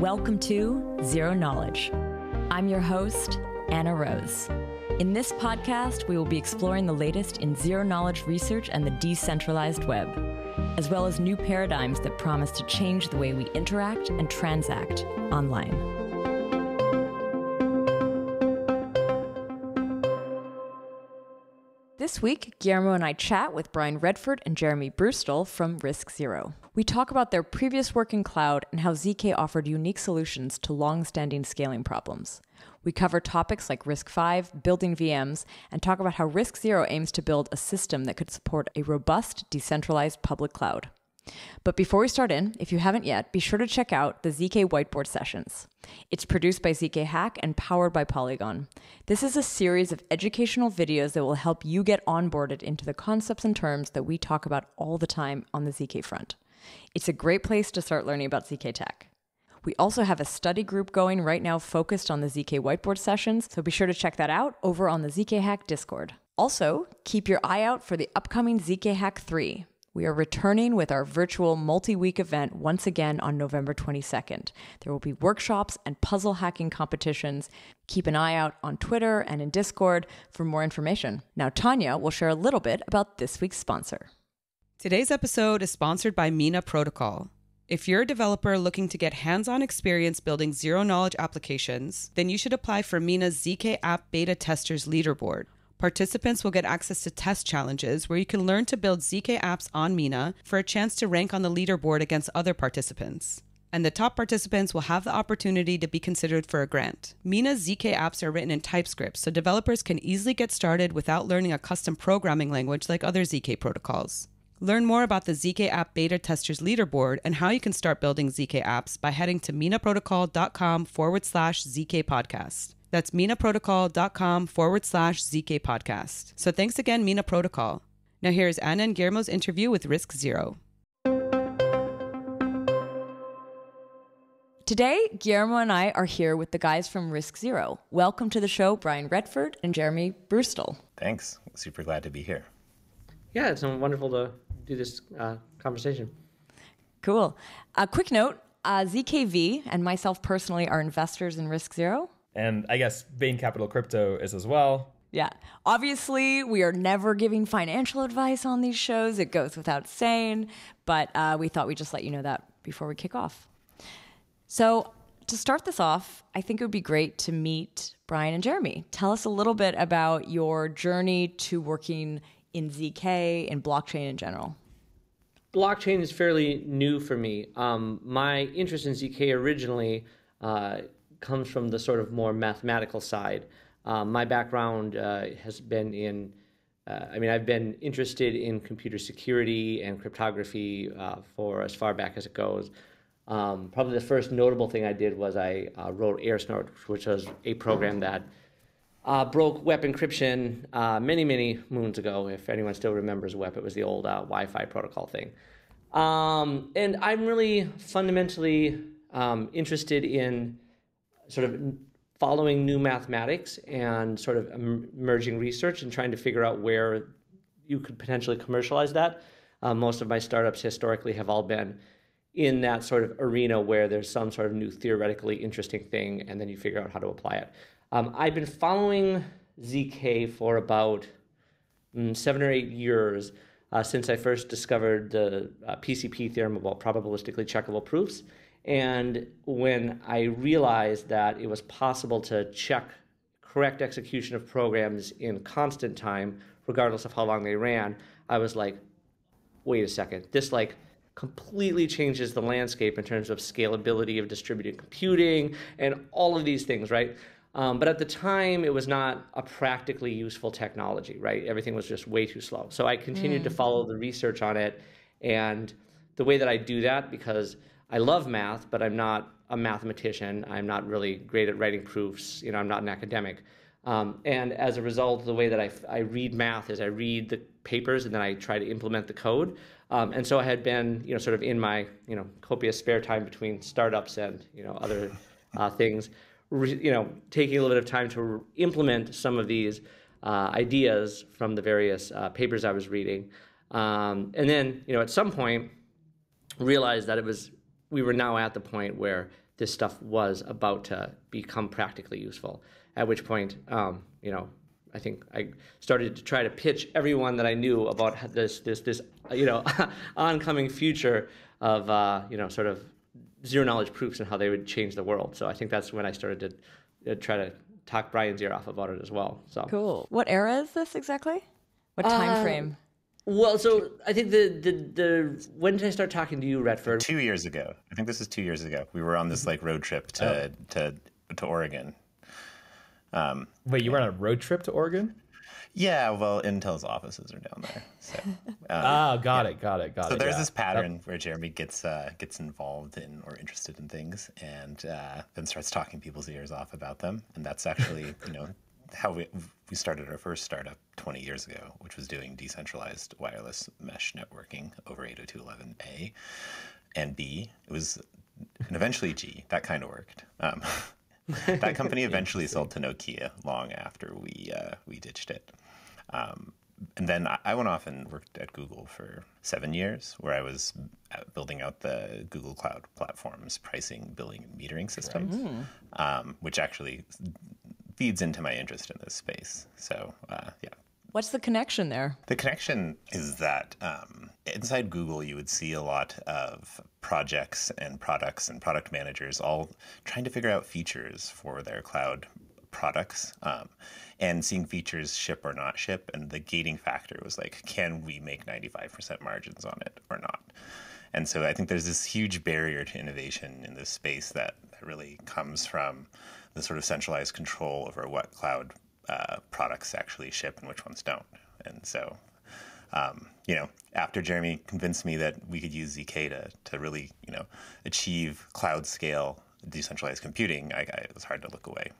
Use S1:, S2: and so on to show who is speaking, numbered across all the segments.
S1: Welcome to Zero Knowledge. I'm your host, Anna Rose. In this podcast, we will be exploring the latest in zero knowledge research and the decentralized web, as well as new paradigms that promise to change the way we interact and transact online. This week, Guillermo and I chat with Brian Retford and Jeremy Bruestle from RISC Zero. We talk about their previous work in cloud and how ZK offered unique solutions to long-standing scaling problems. We cover topics like RISC-V, building VMs, and talk about how RISC Zero aims to build a system that could support a robust, decentralized public cloud. But before we start in, if you haven't yet, be sure to check out the ZK Whiteboard Sessions. It's produced by ZK Hack and powered by Polygon. This is a series of educational videos that will help you get onboarded into the concepts and terms that we talk about all the time on the ZK front. It's a great place to start learning about ZK tech. We also have a study group going right now focused on the ZK Whiteboard Sessions, so be sure to check that out over on the ZK Hack Discord. Also, keep your eye out for the upcoming ZK Hack 3. We are returning with our virtual multi week event once again on November 22nd. There will be workshops and puzzle hacking competitions. Keep an eye out on Twitter and in Discord for more information. Now, Tanya will share a little bit about this week's sponsor.
S2: Today's episode is sponsored by Mina Protocol. If you're a developer looking to get hands on experience building zero knowledge applications, then you should apply for Mina's ZK App Beta Testers Leaderboard. Participants will get access to test challenges where you can learn to build ZK apps on Mina for a chance to rank on the leaderboard against other participants. And the top participants will have the opportunity to be considered for a grant. Mina's ZK apps are written in TypeScript, so developers can easily get started without learning a custom programming language like other ZK protocols. Learn more about the ZK App Beta Testers Leaderboard and how you can start building ZK apps by heading to minaprotocol.com forward slash ZK podcast. That's minaprotocol.com forward slash ZK podcast. So thanks again, Mina Protocol. Now here's Anna and Guillermo's interview with RISC Zero.
S1: Today, Guillermo and I are here with the guys from RISC Zero. Welcome to the show, Brian Retford and Jeremy Bruestle.
S3: Thanks. Super glad to be here.
S4: Yeah, it's wonderful to do this uh, conversation.
S1: Cool. A quick note uh, ZKV and myself personally are investors in RISC Zero.
S5: And I guess Bain Capital Crypto is as well.
S1: Yeah. Obviously, we are never giving financial advice on these shows. It goes without saying. But uh, we thought we'd just let you know that before we kick off. So, to start this off, I think it would be great to meet Brian and Jeremy. Tell us a little bit about your journey to working in ZK and blockchain in general.
S4: Blockchain is fairly new for me. Um, my interest in ZK originally uh, comes from the sort of more mathematical side. Um, my background uh, has been in, uh, I mean, I've been interested in computer security and cryptography uh, for as far back as it goes. Um, probably the first notable thing I did was I uh, wrote AirSnort, which was a program that uh, broke WEP encryption many, many moons ago. If anyone still remembers WEP, it was the old Wi Fi protocol thing. Um, and I'm really fundamentally um, interested in sort of following new mathematics and sort of emerging research and trying to figure out where you could potentially commercialize that. Uh, most of my startups historically have all been in that sort of arena where there's some sort of new theoretically interesting thing and then you figure out how to apply it. Um, I've been following ZK for about mm, seven or eight years uh, since I first discovered the uh, PCP theorem about probabilistically checkable proofs. And when I realized that it was possible to check correct execution of programs in constant time, regardless of how long they ran, I was like, wait a second, this like completely changes the landscape in terms of scalability of distributed computing and all of these things, right? Um, but at the time, it was not a practically useful technology, right? Everything was just way too slow. So I continued mm. to follow the research on it. And the way that I do that, because I love math, but I'm not a mathematician. I'm not really great at writing proofs. You know, I'm not an academic. Um, and as a result, the way that I, I read math is I read the papers and then I try to implement the code. Um, and so I had been, you know, sort of in my, you know, copious spare time between startups and, you know, other uh, things, re, you know, taking a little bit of time to re- implement some of these uh, ideas from the various uh, papers I was reading. Um, and then, you know, at some point, realized that it was we were now at the point where this stuff was about to become practically useful. At which point, um, you know, I think I started to try to pitch everyone that I knew about this this this you know oncoming future of uh, you know sort of zero knowledge proofs and how they would change the world. So I think that's when I started to uh, try to talk Brian's ear off about it as well. So
S1: cool. What era is this exactly? What time uh, frame?
S4: Well, so I think the, the the when did I start talking to you, Retford?
S3: Two years ago. I think this is two years ago. We were on this like road trip to oh. to to Oregon.
S5: Um, Wait, you were on a road trip to Oregon?
S3: Yeah, well, Intel's offices are down there. So, um,
S5: ah, got yeah. it, got it, got
S3: so
S5: it.
S3: So there's
S5: yeah.
S3: this pattern yep. where Jeremy gets uh, gets involved in or interested in things, and uh, then starts talking people's ears off about them, and that's actually you know how we we started our first startup 20 years ago, which was doing decentralized wireless mesh networking over 802.11a and b. It was and eventually G. That kind of worked. Um, that company eventually sold to Nokia long after we uh, we ditched it. Um, and then I went off and worked at Google for seven years, where I was building out the Google Cloud platform's pricing, billing, and metering systems, right. um, which actually feeds into my interest in this space. So, uh, yeah.
S1: What's the connection there?
S3: The connection is that um, inside Google, you would see a lot of projects and products and product managers all trying to figure out features for their cloud products um, and seeing features ship or not ship. And the gating factor was like, can we make 95% margins on it or not? And so I think there's this huge barrier to innovation in this space that, that really comes from the sort of centralized control over what cloud uh, products actually ship and which ones don't. And so, um, you know, after Jeremy convinced me that we could use ZK to, to really, you know, achieve cloud scale decentralized computing, I, I, it was hard to look away.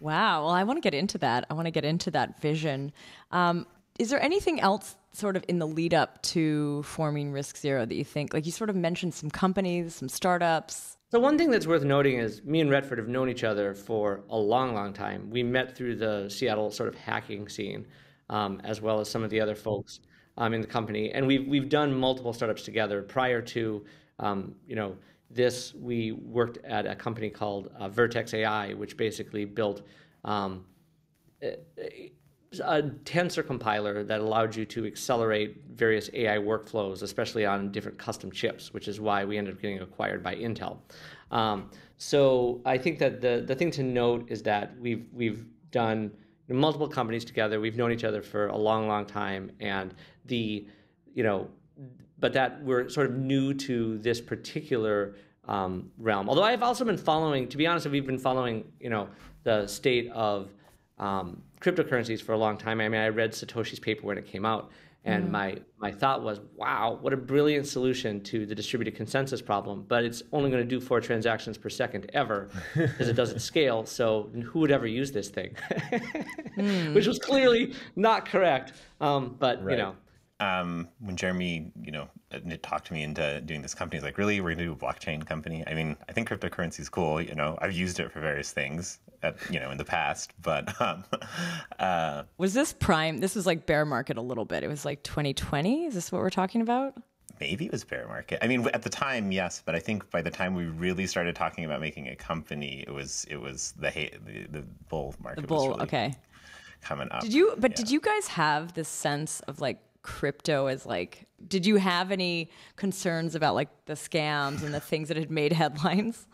S1: Wow. Well, I want to get into that. I want to get into that vision. Um, is there anything else sort of in the lead up to forming RISC Zero that you think, like you sort of mentioned some companies, some startups?
S4: So one thing that's worth noting is me and Retford have known each other for a long, long time. We met through the Seattle sort of hacking scene, um, as well as some of the other folks um, in the company, and we've we've done multiple startups together. Prior to um, you know this, we worked at a company called uh, Vertex AI, which basically built um, a tensor compiler that allowed you to accelerate various AI workflows, especially on different custom chips, which is why we ended up getting acquired by Intel. Um, so I think that the the thing to note is that we've we've done multiple companies together. We've known each other for a long, long time, and the you know, but that we're sort of new to this particular um, realm. Although I've also been following, to be honest, we've been following you know the state of um, cryptocurrencies for a long time. I mean, I read Satoshi's paper when it came out, and mm. my my thought was, wow, what a brilliant solution to the distributed consensus problem. But it's only going to do four transactions per second ever, because it doesn't scale. So who would ever use this thing? mm. Which was clearly not correct. Um, but right. you know.
S3: Um, when Jeremy, you know, talked to me into doing this company, he's like, "Really, we're gonna do a blockchain company?" I mean, I think cryptocurrency is cool. You know, I've used it for various things at, you know in the past but um,
S1: uh, was this prime this was like bear market a little bit. It was like 2020 is this what we're talking about?
S3: Maybe it was bear market. I mean at the time yes but i think by the time we really started talking about making a company it was it was the the, the bull market
S1: the bull
S3: really
S1: okay.
S3: coming up.
S1: Did you but yeah. did you guys have this sense of like crypto as like did you have any concerns about like the scams and the things that had made headlines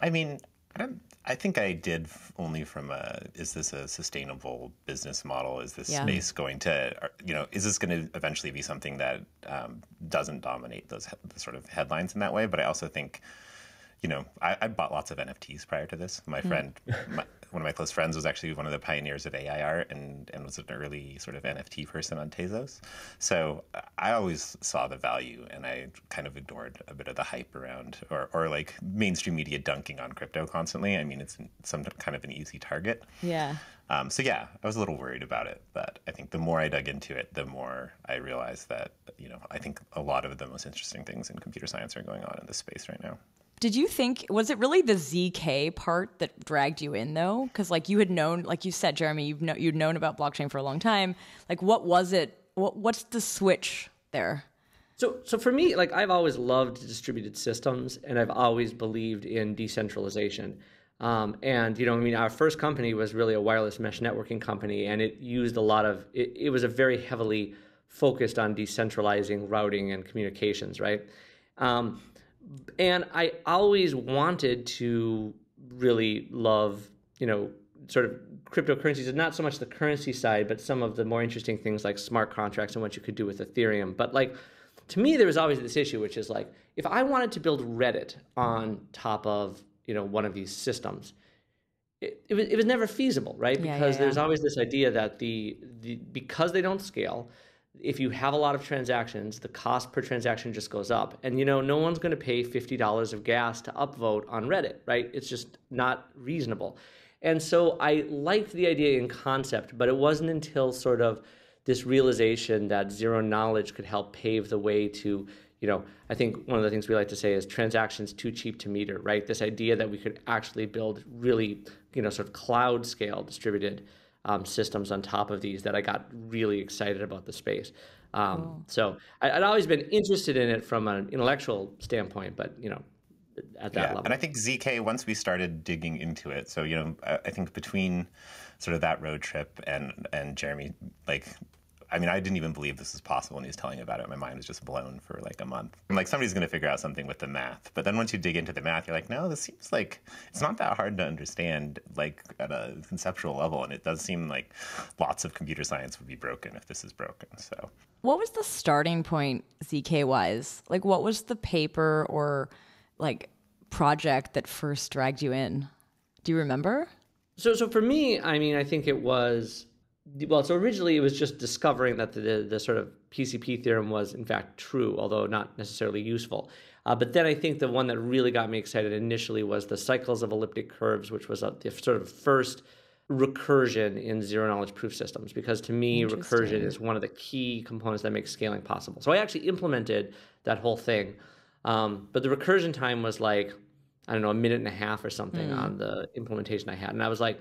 S3: i mean i don't I think I did only from a is this a sustainable business model? Is this yeah. space going to, you know, is this going to eventually be something that um, doesn't dominate those sort of headlines in that way? But I also think, you know, I, I bought lots of NFTs prior to this. My mm. friend, my, one of my close friends was actually one of the pioneers of AI art and, and was an early sort of NFT person on Tezos. So I always saw the value and I kind of ignored a bit of the hype around or, or like mainstream media dunking on crypto constantly. I mean, it's some kind of an easy target.
S1: Yeah.
S3: Um, so yeah, I was a little worried about it, but I think the more I dug into it, the more I realized that you know I think a lot of the most interesting things in computer science are going on in this space right now.
S1: Did you think was it really the ZK part that dragged you in though? Because like you had known, like you said, Jeremy, you've know, you'd known about blockchain for a long time. Like, what was it? What, what's the switch there?
S4: So, so for me, like I've always loved distributed systems, and I've always believed in decentralization. Um, and you know, I mean, our first company was really a wireless mesh networking company, and it used a lot of. It, it was a very heavily focused on decentralizing routing and communications, right? Um, and I always wanted to really love, you know, sort of cryptocurrencies and not so much the currency side, but some of the more interesting things like smart contracts and what you could do with Ethereum. But like to me, there was always this issue, which is like if I wanted to build Reddit on top of you know one of these systems, it, it was it was never feasible, right?
S1: Yeah,
S4: because
S1: yeah,
S4: there's always this idea that the, the because they don't scale, if you have a lot of transactions, the cost per transaction just goes up. And you know, no one's going to pay $50 of gas to upvote on Reddit, right? It's just not reasonable. And so I liked the idea in concept, but it wasn't until sort of this realization that zero knowledge could help pave the way to, you know, I think one of the things we like to say is transactions too cheap to meter, right? This idea that we could actually build really, you know, sort of cloud scale distributed um, systems on top of these that I got really excited about the space. Um, So I, I'd always been interested in it from an intellectual standpoint, but you know, at that
S3: yeah,
S4: level.
S3: and I think ZK once we started digging into it. So you know, I, I think between sort of that road trip and and Jeremy, like. I mean, I didn't even believe this was possible when he was telling me about it. My mind was just blown for like a month. I'm like, somebody's going to figure out something with the math. But then once you dig into the math, you're like, no, this seems like it's not that hard to understand, like at a conceptual level. And it does seem like lots of computer science would be broken if this is broken. So
S1: What was the starting point ZK wise? Like, what was the paper or like project that first dragged you in? Do you remember?
S4: So, so for me, I mean, I think it was well. So originally, it was just discovering that the, the, the sort of PCP theorem was in fact true, although not necessarily useful. Uh, but then I think the one that really got me excited initially was the cycles of elliptic curves, which was a, the sort of first recursion in zero knowledge proof systems. Because to me, recursion is one of the key components that makes scaling possible. So I actually implemented that whole thing, um, but the recursion time was like I don't know, a minute and a half or something on the implementation I had. And I was like,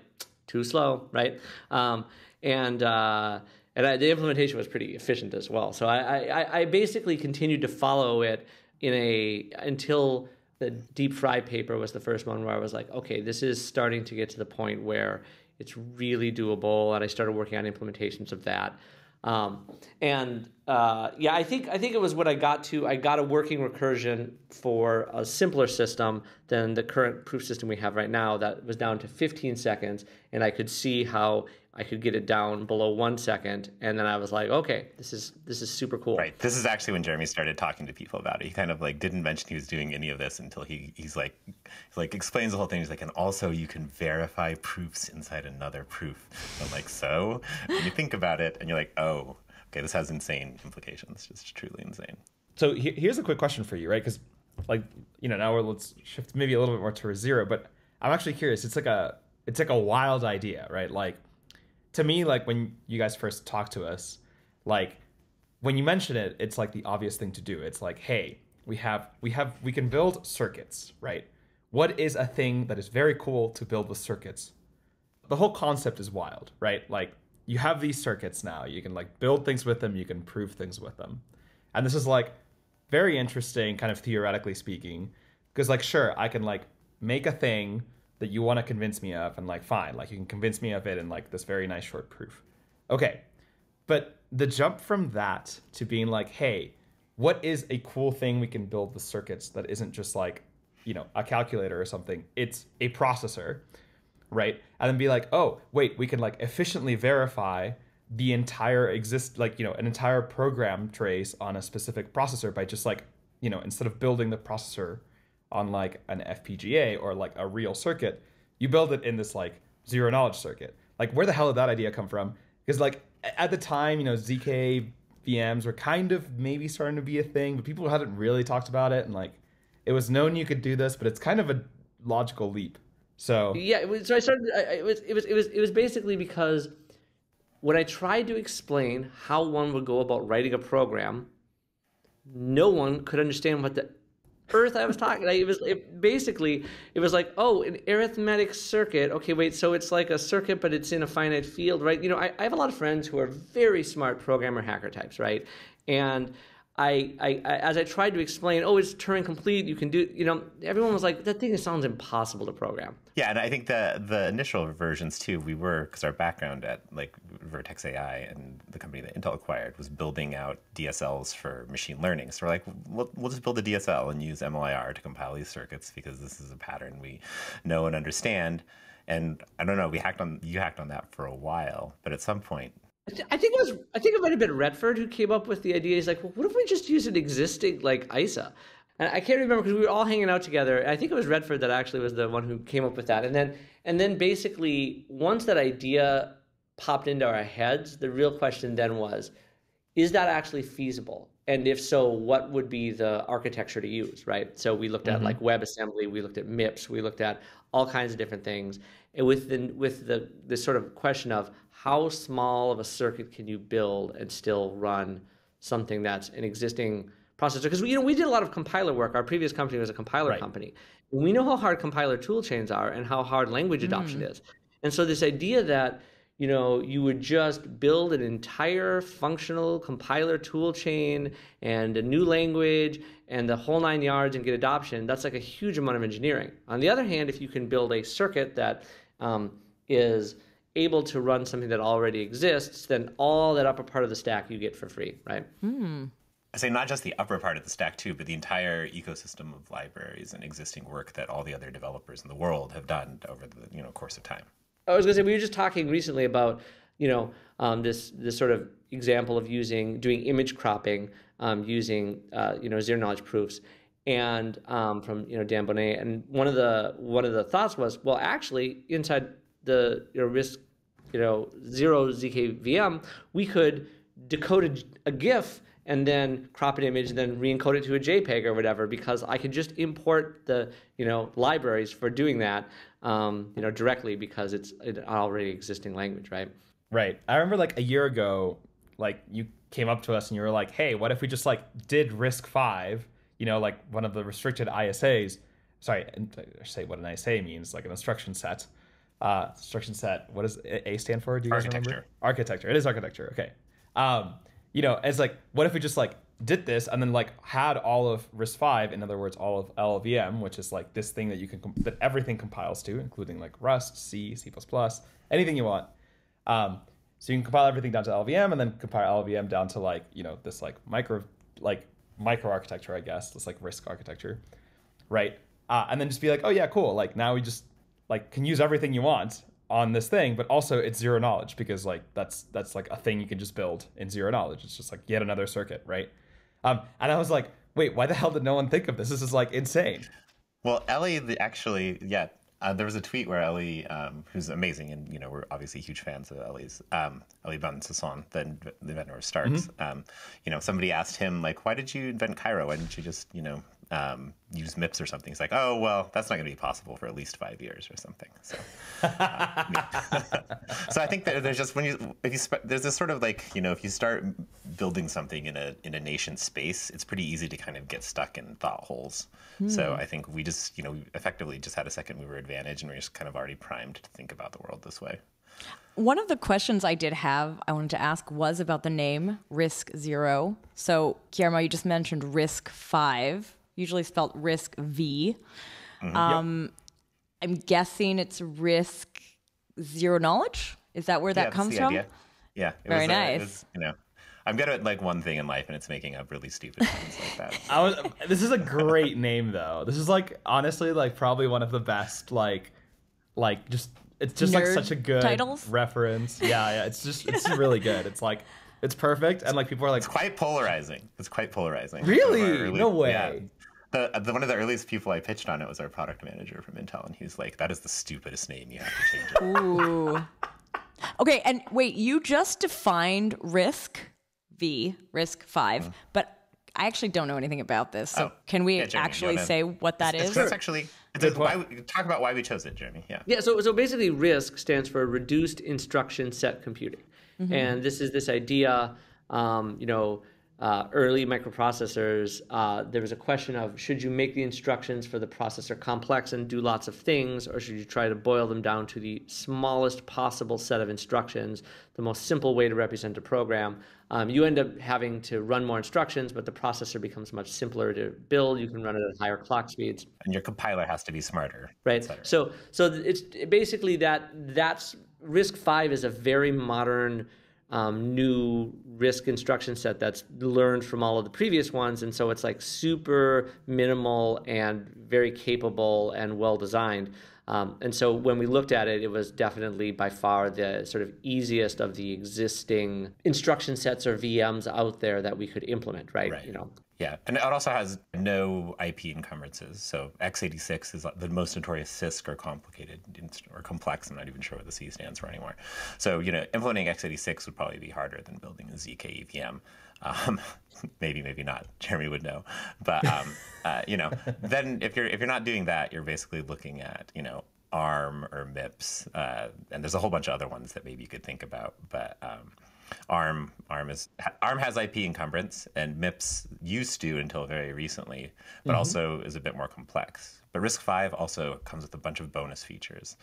S4: too slow, right? Um, and uh, and I, the implementation was pretty efficient as well. So I, I, I basically continued to follow it in a until the DEEP-FRI paper was the first one where I was like, okay, this is starting to get to the point where it's really doable, and I started working on implementations of that. Um, and uh, yeah, I think I think it was what I got to. I got a working recursion for a simpler system than the current proof system we have right now. That was down to 15 seconds, and I could see how I could get it down below one second. And then I was like, okay, this is this is super cool.
S3: Right. This is actually when Jeremy started talking to people about it. He kind of like didn't mention he was doing any of this until he he's like he's like explains the whole thing. He's like, and also you can verify proofs inside another proof. I'm like, so and you think about it, and you're like, oh, okay, this has insane implications. Just truly insane.
S5: So he- here's a quick question for you, right? Because like you know now we're, let's shift maybe a little bit more towards zero, but I'm actually curious. It's like a it's like a wild idea, right? Like to me, like when you guys first talked to us, like when you mention it, it's like the obvious thing to do. It's like, hey, we have we have we can build circuits, right? What is a thing that is very cool to build with circuits? The whole concept is wild, right? Like you have these circuits now. You can like build things with them, you can prove things with them. And this is like very interesting kind of theoretically speaking because like sure, I can like make a thing that you want to convince me of and like fine, like you can convince me of it in like this very nice short proof. Okay. But the jump from that to being like, hey, what is a cool thing we can build with circuits that isn't just like, you know, a calculator or something? It's a processor, right? And then be like, oh, wait, we can like efficiently verify the entire exist like, you know, an entire program trace on a specific processor by just like, you know, instead of building the processor on like an FPGA or like a real circuit, you build it in this like zero knowledge circuit. Like where the hell did that idea come from? Because like at the time, you know, ZK VMs were kind of maybe starting to be a thing, but people hadn't really talked about it and like it was known you could do this, but it's kind of a logical leap. So
S4: Yeah, so I started. I- it was it was it was it was basically because when I tried to explain how one would go about writing a program, no one could understand what the earth I was talking. Like, it was it, basically it was like, oh, an arithmetic circuit. Okay, wait, so it's like a circuit, but it's in a finite field, right? You know, I, I have a lot of friends who are very smart programmer hacker types, right? And I, I, I, as I tried to explain, oh, it's Turing complete. You can do, you know, everyone was like, that thing sounds impossible to program.
S3: Yeah, and I think the the initial versions too, we were because our background at like Vertex AI and the company that Intel acquired was building out DSLs for machine learning. So we're like, we'll, we'll just build a DSL and use MLIR to compile these circuits because this is a pattern we know and understand. And I don't know, we hacked on you hacked on that for a while, but at some point
S4: I think it was. I think it might have been Retford who came up with the idea. He's like, well, what if we just use an existing like ISA? And I can't remember because we were all hanging out together. I think it was Retford that actually was the one who came up with that. And then, and then basically, once that idea popped into our heads, the real question then was, is that actually feasible? And if so, what would be the architecture to use, right? So we looked at mm-hmm. like WebAssembly, we looked at MIPS, we looked at all kinds of different things. And with the with the this sort of question of how small of a circuit can you build and still run something that's an existing processor? Because you know we did a lot of compiler work. Our previous company was a compiler right. company. We know how hard compiler tool chains are and how hard language adoption mm. is. And so this idea that you know you would just build an entire functional compiler tool chain and a new language and the whole nine yards and get adoption that's like a huge amount of engineering on the other hand if you can build a circuit that um, is able to run something that already exists, then all that upper part of the stack you get for free, right?
S1: Hmm.
S3: I say not just the upper part of the stack too, but the entire ecosystem of libraries and existing work that all the other developers in the world have done over the you know course of time.
S4: I was going to say we were just talking recently about you know um, this this sort of example of using doing image cropping um, using uh, you know zero knowledge proofs and um, from you know Dan Boneh and one of the one of the thoughts was well actually inside the you know, risk you know zero zkVM, we could decode a, a GIF and then crop an image and then re-encode it to a JPEG or whatever because I could just import the you know libraries for doing that um, you know directly because it's an already existing language, right?
S5: Right. I remember like a year ago, like you came up to us and you were like, "Hey, what if we just like did RISC-V? You know, like one of the restricted ISAs." Sorry, I say what an ISA means, like an instruction set uh, instruction set. What does A stand for? Do you guys architecture. remember? Architecture. It is architecture. Okay. Um, you know, it's like, what if we just like did this and then like had all of RISC-V, in other words, all of LLVM, which is like this thing that you can comp- that everything compiles to, including like Rust, C, C++, anything you want. Um, so you can compile everything down to LLVM and then compile LLVM down to like you know this like micro like micro architecture, I guess, this like RISC architecture, right? Uh, and then just be like, oh yeah, cool. Like now we just like can use everything you want on this thing, but also it's zero knowledge because like that's that's like a thing you can just build in zero knowledge. It's just like yet another circuit, right? Um, and I was like, wait, why the hell did no one think of this? This is like insane.
S3: Well, Eli the, actually, yeah, uh, there was a tweet where Eli, um, who's amazing, and you know we're obviously huge fans of Eli's, um, Eli Ben-Sasson, the, the inventor of STARKs. Mm-hmm. Um, you know, somebody asked him like, "Why did you invent Cairo? Why didn't you just, you know, um, use MIPS or something. He's like, oh well, that's not going to be possible for at least five years or something. So, uh, so I think that there's just when you if you there's this sort of like you know if you start building something in a in a nation space, it's pretty easy to kind of get stuck in thought holes. Hmm. So I think we just you know we effectively just had a second mover advantage, and we're just kind of already primed to think about the world this way.
S1: One of the questions I did have, I wanted to ask, was about the name RISC Zero. So, Guillermo, you just mentioned RISC-V usually spelled risk V. Mm-hmm. Um, yep. I'm guessing it's risk zero knowledge. Is that where that
S3: yeah,
S1: comes from?
S3: Idea. Yeah.
S1: Very was, nice. Uh, was,
S3: you know, I'm good at like one thing in life, and it's making up really stupid things like that.
S5: I was. This is a great name, though. This is like honestly, like probably one of the best. Like, like just it's just Nerd like such a good
S1: titles?
S5: reference. Yeah, yeah. It's just it's really good. It's like it's perfect, and like people are like,
S3: it's quite polarizing. It's quite polarizing.
S5: Really? Early, no way. Yeah
S3: the, the, one of the earliest people I pitched on it was our product manager from Intel, and he was like, "That is the stupidest name. You have to change it."
S1: Ooh. okay, and wait, you just defined risk V, risk 5 mm. but I actually don't know anything about this. So oh, can we yeah, Jeremy, actually say what that
S3: it's,
S1: is?
S3: That's actually it's a, why, talk about why we chose it, Jeremy. Yeah.
S4: Yeah. So so basically, RISC stands for Reduced Instruction Set Computing, mm-hmm. and this is this idea. Um, you know uh, early microprocessors, uh, there was a question of should you make the instructions for the processor complex and do lots of things, or should you try to boil them down to the smallest possible set of instructions, the most simple way to represent a program? Um, you end up having to run more instructions, but the processor becomes much simpler to build. You can run it at higher clock speeds,
S3: and your compiler has to be smarter.
S4: Right. So, so it's basically that. That's RISC-V is a very modern um, new RISC instruction set that's learned from all of the previous ones. And so it's like super minimal and very capable and well designed. Um, and so when we looked at it, it was definitely by far the sort of easiest of the existing instruction sets or VMs out there that we could implement, right?
S3: right.
S4: You know.
S3: Yeah, and it also has no IP encumbrances. So x86 is the most notorious CISC or complicated or complex. I'm not even sure what the C stands for anymore. So you know, implementing x86 would probably be harder than building a ZK EVM. Um, maybe, maybe not. Jeremy would know. But um, uh, you know, then if you're if you're not doing that, you're basically looking at you know ARM or MIPS, uh, and there's a whole bunch of other ones that maybe you could think about, but. Um, ARM ARM is ARM has IP encumbrance, and MIPS used to until very recently, but mm-hmm. also is a bit more complex. But RISC-V also comes with a bunch of bonus features.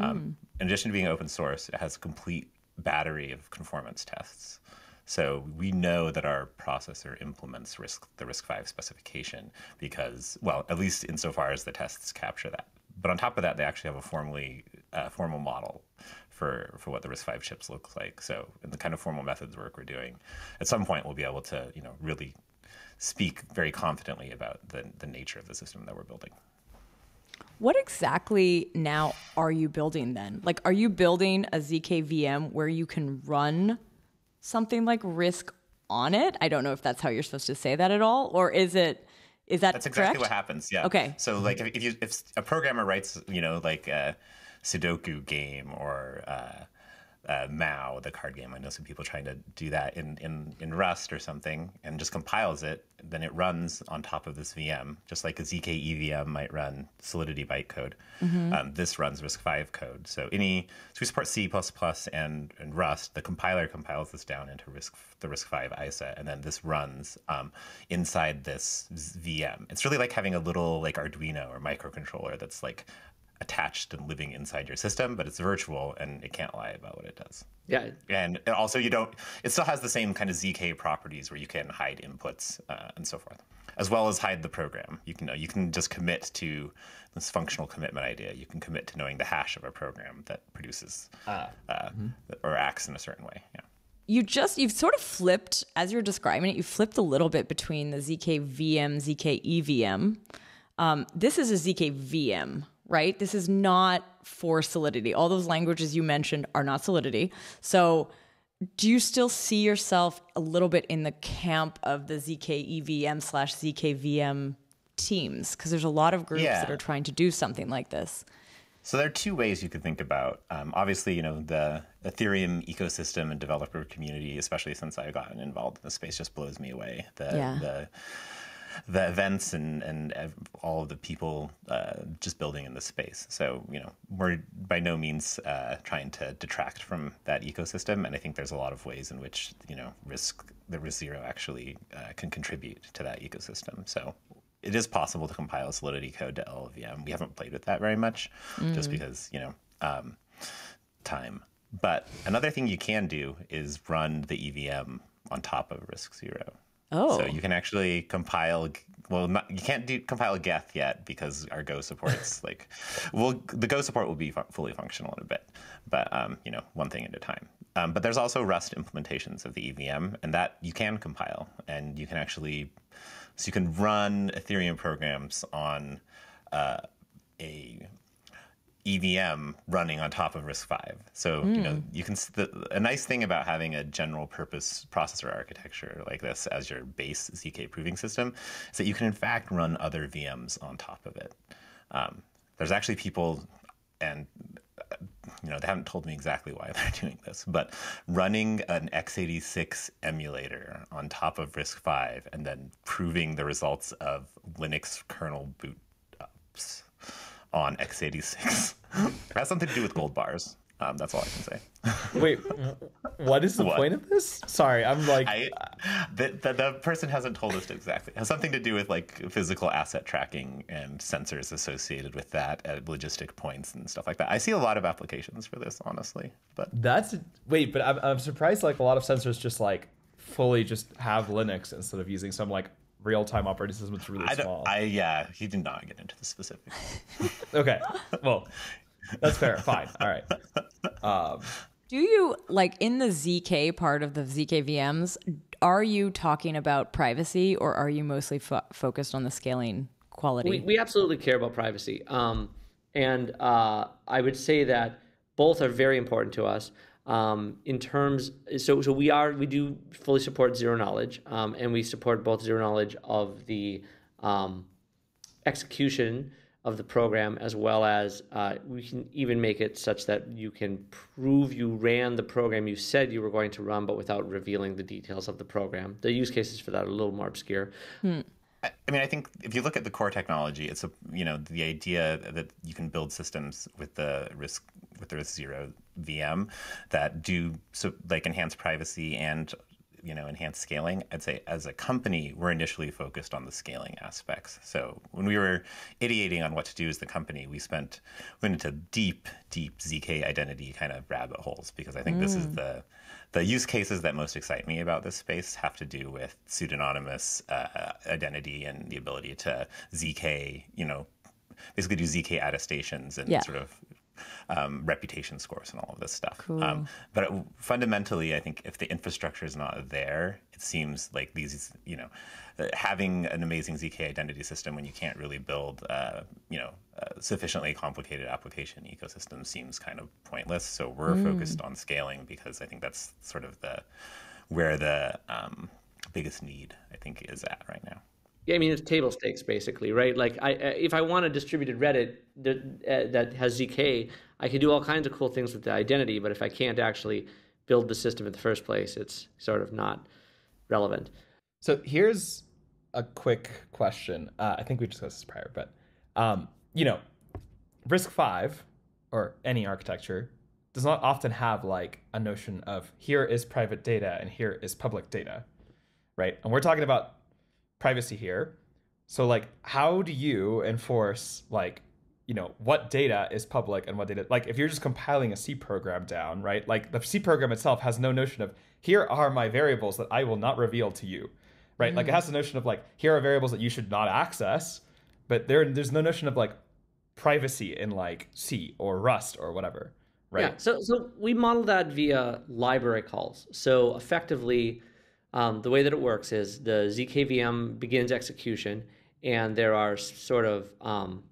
S3: Mm. Um, in addition to being open source, it has a complete battery of conformance tests. So we know that our processor implements risk the RISC-V specification because, well, at least insofar as the tests capture that. But on top of that, they actually have a formally uh, formal model for for what the RISC-V chips look like. So in the kind of formal methods work we're doing, at some point we'll be able to you know really speak very confidently about the, the nature of the system that we're building.
S1: What exactly now are you building then? Like, are you building a ZK VM where you can run something like RISC on it? I don't know if that's how you're supposed to say that at all, or is it? Is that
S3: that's
S1: exactly
S3: correct? what happens? Yeah.
S1: Okay.
S3: So like if, if you if a programmer writes you know like. Uh, Sudoku game or uh, uh, Mao, the card game. I know some people trying to do that in, in, in Rust or something and just compiles it. Then it runs on top of this VM, just like a ZK EVM might run Solidity bytecode. Mm-hmm. Um, this runs RISC-V code. So any so we support C++ and, and Rust. The compiler compiles this down into RISC the RISC-V ISA, and then this runs um, inside this VM. It's really like having a little like Arduino or microcontroller that's like attached and living inside your system, but it's virtual and it can't lie about what it does.
S4: Yeah.
S3: And also, you don't, it still has the same kind of ZK properties where you can hide inputs uh, and so forth, as well as hide the program. You can, know you can just commit to this functional commitment idea. You can commit to knowing the hash of a program that produces uh, uh, mm-hmm. or acts in a certain way. Yeah
S1: you just you've sort of flipped as you're describing it you flipped a little bit between the zk vm zk evm um, this is a zk vm right? This is not for Solidity. All those languages you mentioned are not Solidity. So, do you still see yourself a little bit in the camp of the ZK EVM slash ZKVM teams? Because there's a lot of groups yeah. that are trying to do something like this.
S3: So there are two ways you could think about. Um, obviously, you know the Ethereum ecosystem and developer community, especially since I've gotten involved in the space, just blows me away. The, yeah. the the events and and all of the people uh, just building in the space. So you know we're by no means uh, trying to detract from that ecosystem, and I think there's a lot of ways in which you know risk the RISC Zero actually uh, can contribute to that ecosystem. So it is possible to compile Solidity code to LLVM. We haven't played with that very much, mm. just because you know um, time. But another thing you can do is run the EVM on top of RISC Zero.
S1: Oh.
S3: So you can actually compile. Well, not, you can't do compile Geth yet because our Go supports like, well, the Go support will be fu- fully functional in a bit, but um, you know, one thing at a time. Um, but there's also Rust implementations of the EVM, and that you can compile, and you can actually, so you can run Ethereum programs on uh, a EVM running on top of RISC-V. So mm. you know hmm. you can. The, a nice thing about having a general purpose processor architecture like this as your base zk proving system is that you can in fact run other VMs on top of it. Um, there's actually people, and you know they haven't told me exactly why they're doing this, but running an x86 emulator on top of RISC-V and then proving the results of Linux kernel boot ups on x86. it has something to do with gold bars. Um, that's all I can say.
S5: Wait, what is the
S3: What?
S5: point of this? Sorry, I'm like,
S3: I, the, the, the person hasn't told us exactly. It has something to do with like physical asset tracking and sensors associated with that at logistic points and stuff like that. I see a lot of applications for this, honestly. But
S5: that's wait, but I'm, I'm surprised. Like a lot of sensors just like fully just have Linux instead of using some like real time operating system that's really
S3: I
S5: small.
S3: I yeah. He did not get into the specifics.
S5: Okay, well, that's fair. Fine. All right. Um,
S1: Do you like in the ZK part of the ZK VMs? Are you talking about privacy, or are you mostly fo- focused on the scaling quality?
S4: We, we absolutely care about privacy. Um, and uh, I would say that both are very important to us. Um, in terms, so so we are we do fully support zero knowledge, um, and we support both zero knowledge of the um, execution of the program as well as uh, we can even make it such that you can prove you ran the program you said you were going to run, but without revealing the details of the program. The use cases for that are a little more obscure.
S3: I I mean, I think if you look at the core technology, it's a you know the idea that you can build systems with the risk with the RISC Zero VM that do so like enhance privacy and you know enhance scaling. I'd say as a company, we're initially focused on the scaling aspects. So when we were ideating on what to do as the company, we spent went into deep, deep zk identity kind of rabbit holes because I think this is the the use cases that most excite me about this space have to do with pseudonymous uh, identity and the ability to zk, you know, basically do zk attestations and
S1: Yeah.
S3: sort of um, reputation scores and all of this stuff.
S1: Cool.
S3: Um, but it- fundamentally, I think if the infrastructure is not there, it seems like these, you know, uh, having an amazing zk identity system when you can't really build, uh, you know, sufficiently complicated application ecosystem seems kind of pointless. So we're focused on scaling because I think that's sort of the where the um, biggest need I think is at right now.
S4: Yeah, I mean it's table stakes basically, right? Like, I if I want a distributed Reddit that uh, that has zk, I can do all kinds of cool things with the identity. But if I can't actually build the system in the first place, it's sort of not relevant.
S5: So here's a quick question. Uh, I think we discussed this prior, but um, you know, RISC-V or any architecture does not often have like a notion of here is private data and here is public data, right? And we're talking about privacy here. So like, how do you enforce like, you know, what data is public and what data? Like, if you're just compiling a C program down, right? Like the C program itself has no notion of here are my variables that I will not reveal to you, right? Like it mm-hmm. has the notion of like here are variables that you should not access, but there there's no notion of like privacy in like C or Rust or whatever, right?
S4: Yeah. So so we model that via library calls. So effectively, um, the way that it works is the zkVM begins execution, and there are sort of um,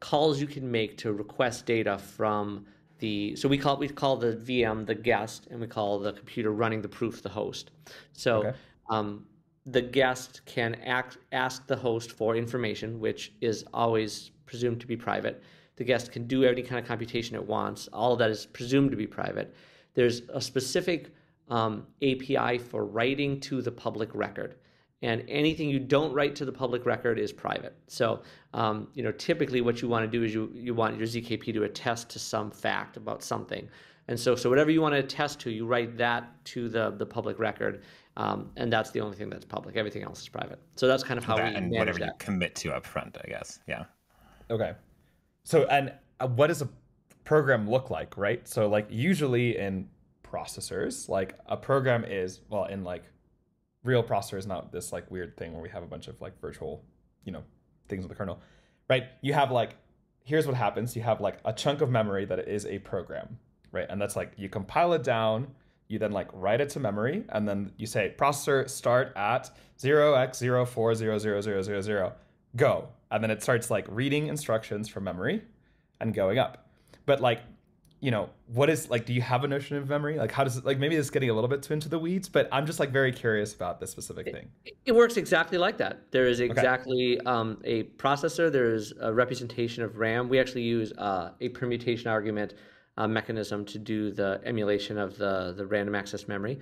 S4: calls you can make to request data from the. So we call we call the VM the guest, and we call the computer running the proof the host. So.
S5: Okay.
S4: Um, the guest can act, ask the host for information, which is always presumed to be private. The guest can do any kind of computation it wants. All of that is presumed to be private. There's a specific um, API for writing to the public record, and anything you don't write to the public record is private. So, um, you know, typically what you want to do is you you want your ZKP to attest to some fact about something, and so so whatever you want to attest to, you write that to the the public record, um, and that's the only thing that's public. Everything else is private. So that's kind of how
S3: that
S4: we
S3: and
S4: manage
S3: whatever you
S4: that.
S3: commit to up front, I guess. Yeah.
S5: Okay. So, and uh, what does a program look like, right? So, like, usually in processors, like, a program is, well, in like real processors, not this like weird thing where we have a bunch of like virtual, you know, things in the kernel, right? You have like, here's what happens you have like a chunk of memory that is a program, right? And that's like, you compile it down, you then like write it to memory, and then you say, processor start at 0x04000000, go. And then it starts like reading instructions from memory and going up. But like, you know, what is like, do you have a notion of memory? Like, how does it, like, maybe it's getting a little bit too into the weeds, but I'm just like very curious about this specific thing.
S4: It works exactly like that. There is exactly um, a processor. There is a representation of RAM. We actually use uh, a permutation argument uh, mechanism to do the emulation of the the random access memory.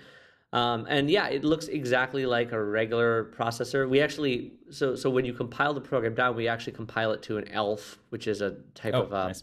S4: Um, and yeah, it looks exactly like a regular processor. We actually so so when you compile the program down, we actually compile it to an ELF, which is a type
S5: Oh,
S4: of uh,
S5: nice.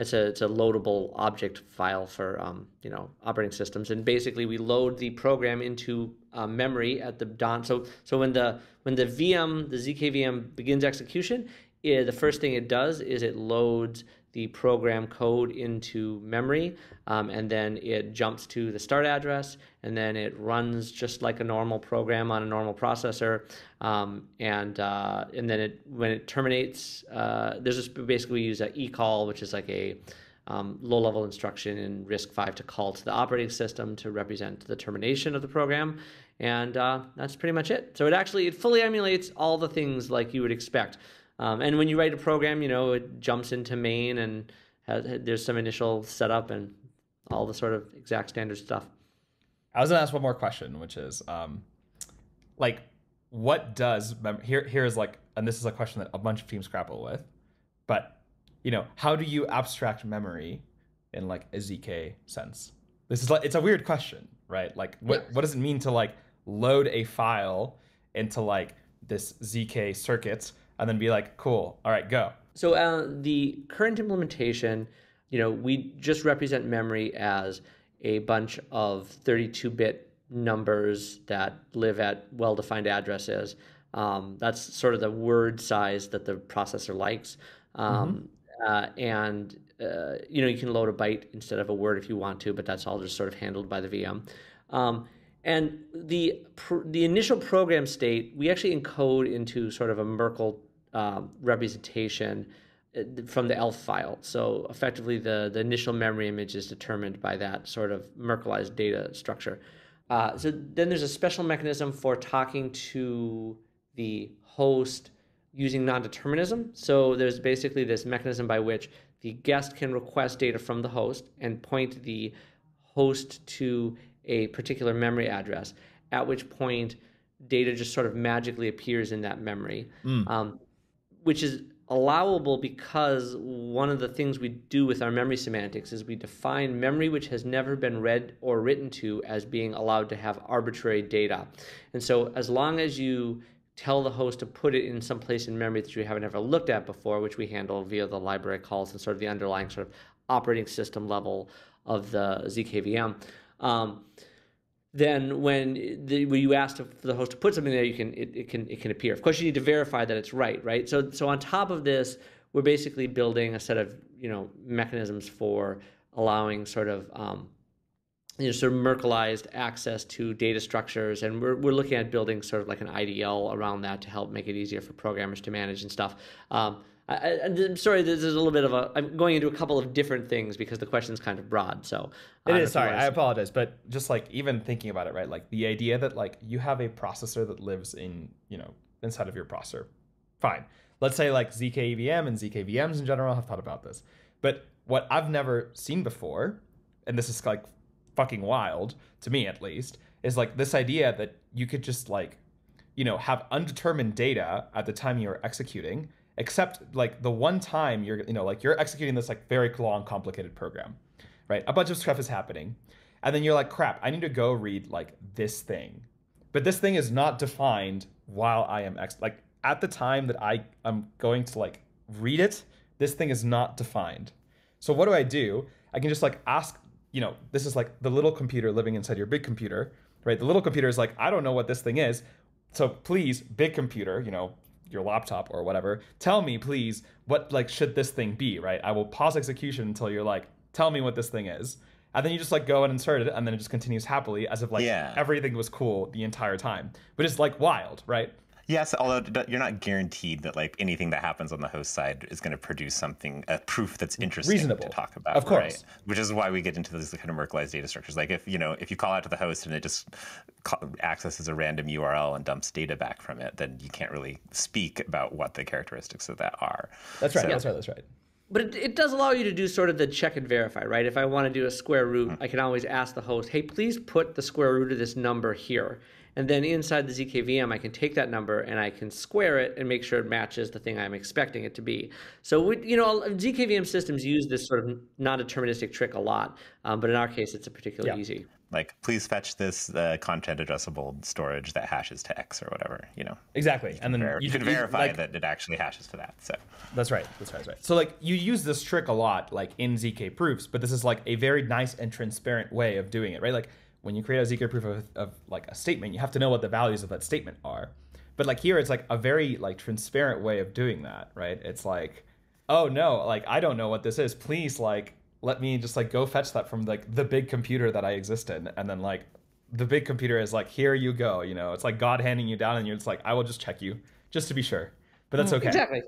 S4: It's a it's a loadable object file for um, you know operating systems, and basically we load the program into uh, memory at the dawn. So so when the when the VM the zkVM begins execution, it, the first thing it does is it loads the program code into memory, um, and then it jumps to the start address, and then it runs just like a normal program on a normal processor, um, and uh, and then it when it terminates, uh, there's this, basically we use a ecall, which is like a um, low-level instruction in RISC-V to call to the operating system to represent the termination of the program, and uh, that's pretty much it. So it actually it fully emulates all the things like you would expect. Um, and when you write a program, you know, it jumps into main and has, there's some initial setup and all the sort of exact standard stuff.
S5: I was gonna ask one more question, which is, um, like, what does mem- here? Here is like, and this is a question that a bunch of teams grapple with, but you know, how do you abstract memory in like a zk sense? This is like, it's a weird question, right? Like, what what does it mean to like load a file into like this zk circuit and then be like, cool, all right, go.
S4: So uh, the current implementation, you know, we just represent memory as a bunch of 32-bit numbers that live at well-defined addresses. Um, that's sort of the word size that the processor likes. Um, mm-hmm. uh, and uh, you know, you can load a byte instead of a word if you want to, but that's all just sort of handled by the VM. Um, and the pr- the initial program state we actually encode into sort of a Merkle um, representation uh, from the ELF file. So effectively, the, the initial memory image is determined by that sort of Merkleized data structure. Uh, so then there's a special mechanism for talking to the host using non-determinism. So there's basically this mechanism by which the guest can request data from the host and point the host to a particular memory address, at which point data just sort of magically appears in that memory. Mm. Um, which is allowable because one of the things we do with our memory semantics is we define memory which has never been read or written to as being allowed to have arbitrary data. And so as long as you tell the host to put it in some place in memory that you haven't ever looked at before, which we handle via the library calls and sort of the underlying sort of operating system level of the ZKVM, um, then when, the, when you ask for the host to put something there, you can it, it can it can appear. Of course, you need to verify that it's right, right? So so on top of this, we're basically building a set of you know mechanisms for allowing sort of um, you know sort of Merkleized access to data structures, and we're we're looking at building sort of like an IDL around that to help make it easier for programmers to manage and stuff. Um, I, am sorry, there's a little bit of a. I'm going into a couple of different things because the question's kind of broad. So
S5: it is. Sorry, I apologize, but just like even thinking about it, right? Like the idea that like you have a processor that lives in you know inside of your processor. Fine. Let's say like ZKEVM and ZKVMs in general have thought about this, but what I've never seen before, and this is like fucking wild to me at least, is like this idea that you could just like you know have undetermined data at the time you're executing except like the one time you're you know like you're executing this like very long complicated program right? A bunch of stuff is happening and then you're like crap i need to go read like this thing. But this thing is not defined while i am ex like at the time that i am going to like read it this thing is not defined. So what do i do? I can just like ask you know this is like the little computer living inside your big computer right? The little computer is like i don't know what this thing is so please big computer you know your laptop or whatever tell me please what like should this thing be right? I will pause execution until you're like tell me what this thing is. And then you just like go and insert it and then it just continues happily as if like yeah. everything was cool the entire time but it's like wild right
S3: Yes, although you're not guaranteed that like anything that happens on the host side is going to produce something a proof that's interesting
S5: Reasonable.
S3: to talk about.
S5: Of course, right?
S3: which is why we get into these kind of Merkleized data structures. Like if you know if you call out to the host and it just accesses a random URL and dumps data back from it, then you can't really speak about what the characteristics of that are.
S5: That's right. So, that's right. That's right
S4: but it, it, does allow you to do sort of the check and verify, right? If I want to do a square root, mm-hmm. I can always ask the host, hey, please put the square root of this number here. And then inside the ZKVM, I can take that number and I can square it and make sure it matches the thing I'm expecting it to be. So, we, you know, ZKVM systems use this sort of non deterministic trick a lot, um, but in our case, it's a particularly yeah. easy.
S3: like please fetch this uh, content addressable storage that hashes to X or whatever, you know.
S5: Exactly, and then
S3: Ver- you, can verify
S5: like-
S3: that it actually hashes to that. So
S5: That's right. That's right. That's right. So like you use this trick a lot, like in zk proofs, but this is like a very nice and transparent way of doing it, right? Like when you create a zk proof of, of like a statement, you have to know what the values of that statement are. But like here, it's like a very like transparent way of doing that, right? It's like, oh no, like I don't know what this is. Please like let me just like go fetch that from like the big computer that I exist in, and then like the big computer is like, here you go. You know, it's like God handing you down, and you're just like, I will just check you just to be sure. But that's mm, okay,
S4: Exactly.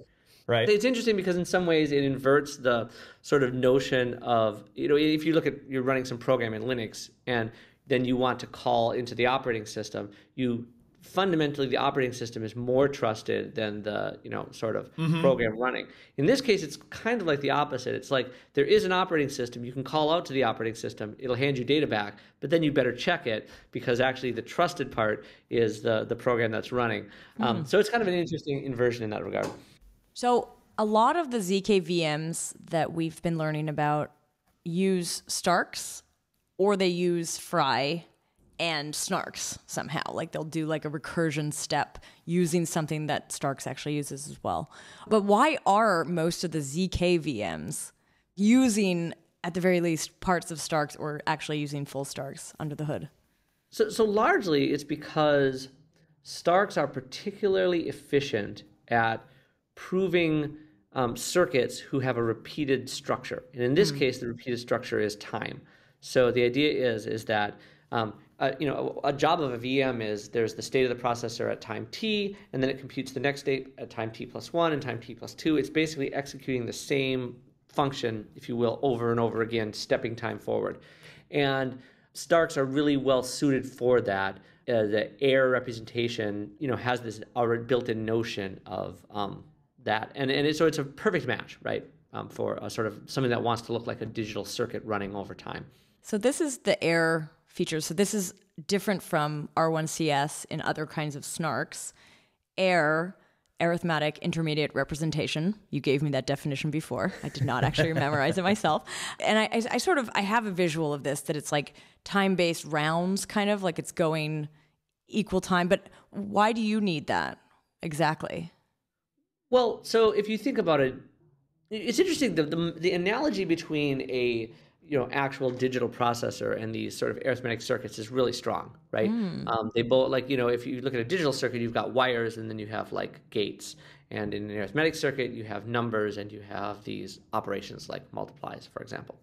S5: right?
S4: It's interesting because in some ways it inverts the sort of notion of you know if you look at you're running some program in Linux and then you want to call into the operating system, you fundamentally the operating system is more trusted than the you know sort of program running. In this case, it's kind of like the opposite. It's like there is an operating system. You can call out to the operating system. It'll hand you data back, but then you better check it because actually the trusted part is the the program that's running. Um, so it's kind of an interesting inversion in that regard.
S1: So a lot of the ZK VMs that we've been learning about use STARKs or they use FRI and Snarks somehow. Like they'll do like a recursion step using something that STARKs actually uses as well. But why are most of the ZK VMs using at the very least parts of STARKs or actually using full STARKs under the hood?
S4: So, so largely it's because STARKs are particularly efficient at proving um, circuits who have a repeated structure. And in this case, the repeated structure is time. So the idea is is that um, uh, you know a, a job of a VM is there's the state of the processor at time t, and then it computes the next state at time t plus one and time t plus two. It's basically executing the same function, if you will, over and over again, stepping time forward. And STARKs are really well suited for that. Uh, the AIR representation, you know, has this already built-in notion of um, that, and and it, so it's a perfect match, right, um, for a sort of something that wants to look like a digital circuit running over time.
S1: So this is the AIR feature. So this is different from R1CS in other kinds of snarks. AIR, arithmetic intermediate representation. You gave me that definition before. I did not actually memorize it myself. And I, I, I sort of I have a visual of this that it's like time-based rounds, kind of like it's going equal time. But why do you need that exactly?
S4: Well, so if you think about it, it's interesting. The, the, the analogy between a you know actual digital processor and these sort of arithmetic circuits is really strong, right? Um, they both like you know if you look at a digital circuit, you've got wires and then you have like gates, and in an arithmetic circuit, you have numbers and you have these operations like multiplies, for example.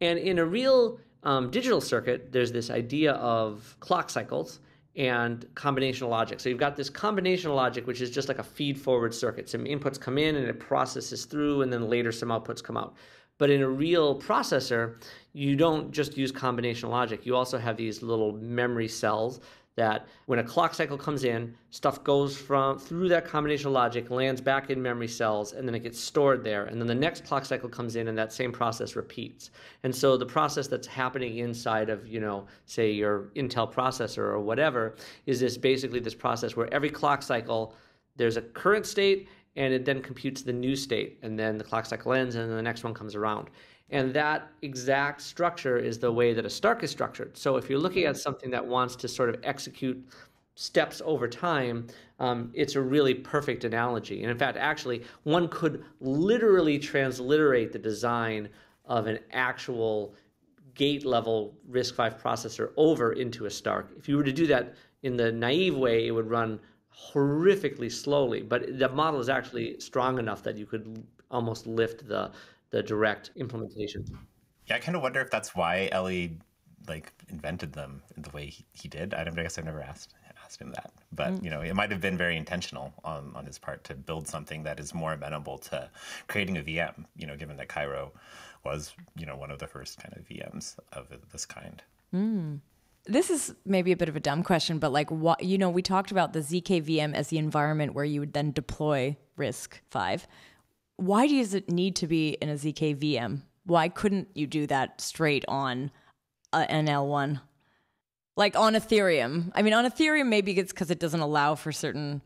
S4: And in a real um, digital circuit, there's this idea of clock cycles and combinational logic. So you've got this combinational logic, which is just like a feed forward circuit. Some inputs come in and it processes through, and then later some outputs come out. But in a real processor, you don't just use combinational logic. You also have these little memory cells that when a clock cycle comes in, stuff goes from through that combinational logic, lands back in memory cells, and then it gets stored there. And then the next clock cycle comes in and that same process repeats. And so the process that's happening inside of, you know, say your Intel processor or whatever, is this basically this process where every clock cycle there's a current state and it then computes the new state and then the clock cycle ends and then the next one comes around. And that exact structure is the way that a STARK is structured. So if you're looking at something that wants to sort of execute steps over time um, it's a really perfect analogy. And in fact actually one could literally transliterate the design of an actual gate level RISC-V processor over into a STARK. If you were to do that in the naive way, it would run horrifically slowly, but the model is actually strong enough that you could almost lift the the direct implementation.
S3: Yeah, I kind of wonder if that's why Eli like invented them the way he, he did. I, don't, I guess I've never asked asked him that, but mm. you know, it might have been very intentional on on his part to build something that is more amenable to creating a VM. You know, given that Cairo was you know one of the first kind of VMs of this kind. Mm.
S1: This is maybe a bit of a dumb question, but like what you know, we talked about the ZKVM as the environment where you would then deploy risk five. Why does it need to be in a ZKVM? Why couldn't you do that straight on an L1? Like on Ethereum. I mean, on Ethereum, maybe it's because it doesn't allow for certain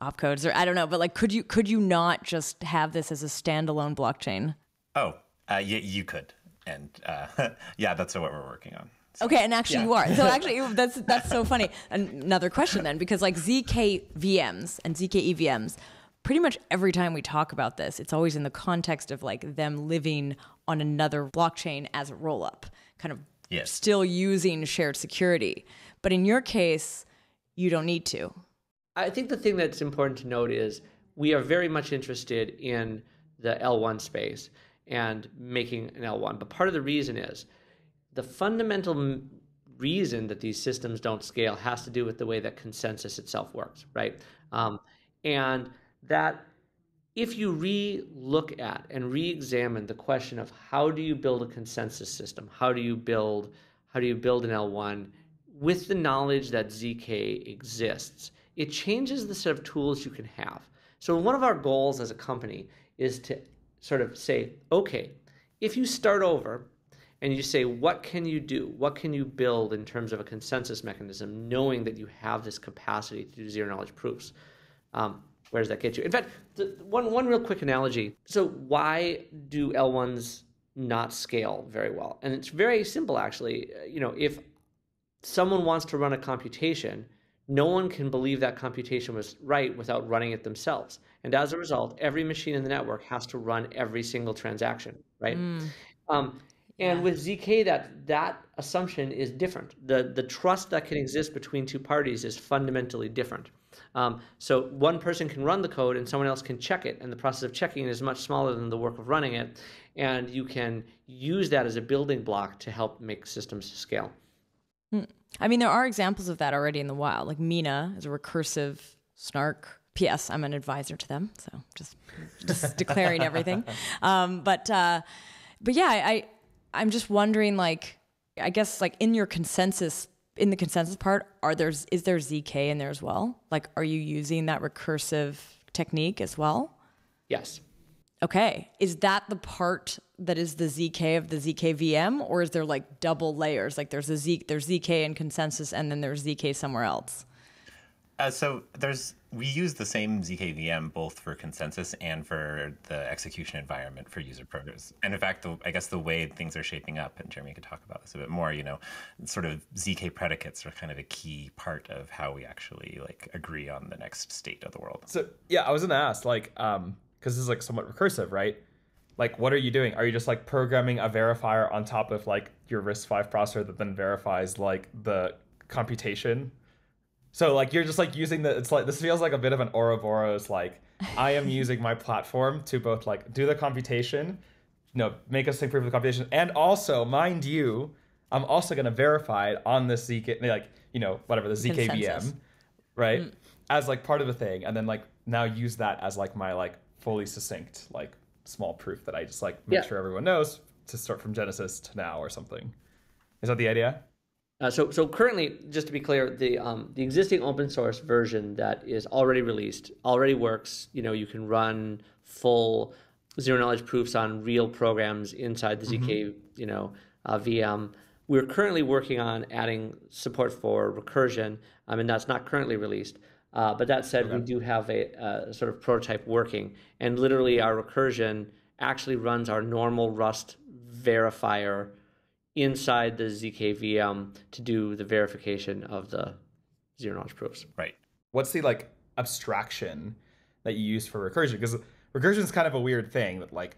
S1: opcodes, or I don't know. But like, could you could you not just have this as a standalone blockchain?
S3: Oh, uh, you, you could, and uh, yeah, that's what we're working on.
S1: Okay, and actually
S3: Yeah.
S1: you are. So actually that's that's so funny. Another question then, because like ZK VMs and ZK EVMs, pretty much every time we talk about this, it's always in the context of like them living on another blockchain as a roll up, kind of
S3: Yes.
S1: still using shared security. But in your case, you don't need to.
S4: I think the thing that's important to note is we are very much interested in the L1 space and making an L1. But part of the reason is the fundamental reason that these systems don't scale has to do with the way that consensus itself works, right? Um, and that if you re-look at and re-examine the question of how do you build a consensus system, how do you build how do you build an L1 with the knowledge that ZK exists, it changes the set of tools you can have. So one of our goals as a company is to sort of say, okay, if you start over and you say, what can you do? What can you build in terms of a consensus mechanism, knowing that you have this capacity to do zero knowledge proofs? Um, where does that get you? In fact, the, one one real quick analogy. So why do L1s not scale very well? And it's very simple, actually. You know, if someone wants to run a computation, no one can believe that computation was right without running it themselves. And as a result, every machine in the network has to run every single transaction, right? Um, and with ZK, that that assumption is different. The the trust that can exist between two parties is fundamentally different. Um, so one person can run the code and someone else can check it, and the process of checking it is much smaller than the work of running it, and you can use that as a building block to help make systems scale.
S1: I mean, there are examples of that already in the wild. Like Mina is a recursive snark. P.S. I'm an advisor to them, so just just declaring everything. Um, but uh, but yeah, I, I I'm just wondering, like, I guess like in your consensus, in the consensus part, are there is there zk in there as well? Like, are you using that recursive technique as well?
S4: Yes.
S1: Okay. Is that the part that is the ZK of the ZK VM, or is there like double layers? Like there's a Z, there's ZK in consensus, and then there's ZK somewhere else.
S3: Uh, so there's we use the same zkVM both for consensus and for the execution environment for user programs. And in fact, the, I guess the way things are shaping up, and Jeremy could talk about this a bit more. You know, sort of ZK predicates are kind of a key part of how we actually like agree on the next state of the world.
S5: So yeah, I was gonna ask, like, um, because this is like somewhat recursive, right? Like, what are you doing? Are you just like programming a verifier on top of like your RISC-V processor that then verifies like the computation? So like you're just like using the it's like this feels like a bit of an Ouroboros like I am using my platform to both like do the computation, you know, make a sync proof of the computation, and also, mind you, I'm also gonna verify it on the ZK like, you know, whatever the ZKVM
S1: Consensus.
S5: right mm. as like part of the thing and then like now use that as like my like fully succinct like small proof that i just like make
S4: Yeah.
S5: sure everyone knows to start from genesis to now or something is that the idea
S4: Uh, so, so currently, just to be clear, the um, the existing open source version that is already released already works. You know, you can run full zero knowledge proofs on real programs inside the ZK, you know, uh, VM. We're currently working on adding support for recursion. I mean, that's not currently released. Uh, but that said, we do have a, a sort of prototype working, and literally our recursion actually runs our normal Rust verifier inside the zkVM to do the verification of the zero knowledge proofs.
S3: Right.
S5: what's the like abstraction that you use for recursion because recursion is kind of a weird thing that like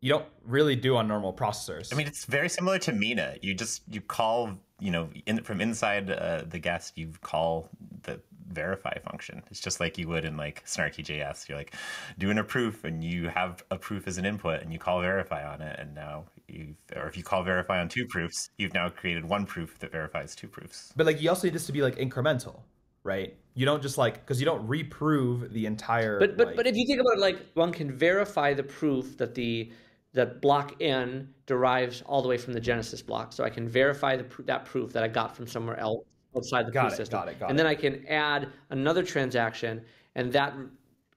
S5: you don't really do on normal processors
S3: I mean, it's very similar to Mina. You just you call, you know, in, from inside uh, the guest, you call the verify function. It's just like you would in like SnarkyJS. You're like doing a proof, and you have a proof as an input, and you call verify on it, and now you, or if you call verify on two proofs, you've now created one proof that verifies two proofs.
S5: but like you also need this to be like incremental right you don't just like because you don't reprove the entire
S4: But but
S5: like-
S4: but if you think about it, like one can verify the proof that the that block n derives all the way from the Genesis block. So I can verify the pr- that proof that I got from somewhere else outside the
S5: Got
S4: proof
S5: it,
S4: system.
S5: got it, got
S4: and
S5: it.
S4: then I can add another transaction, and that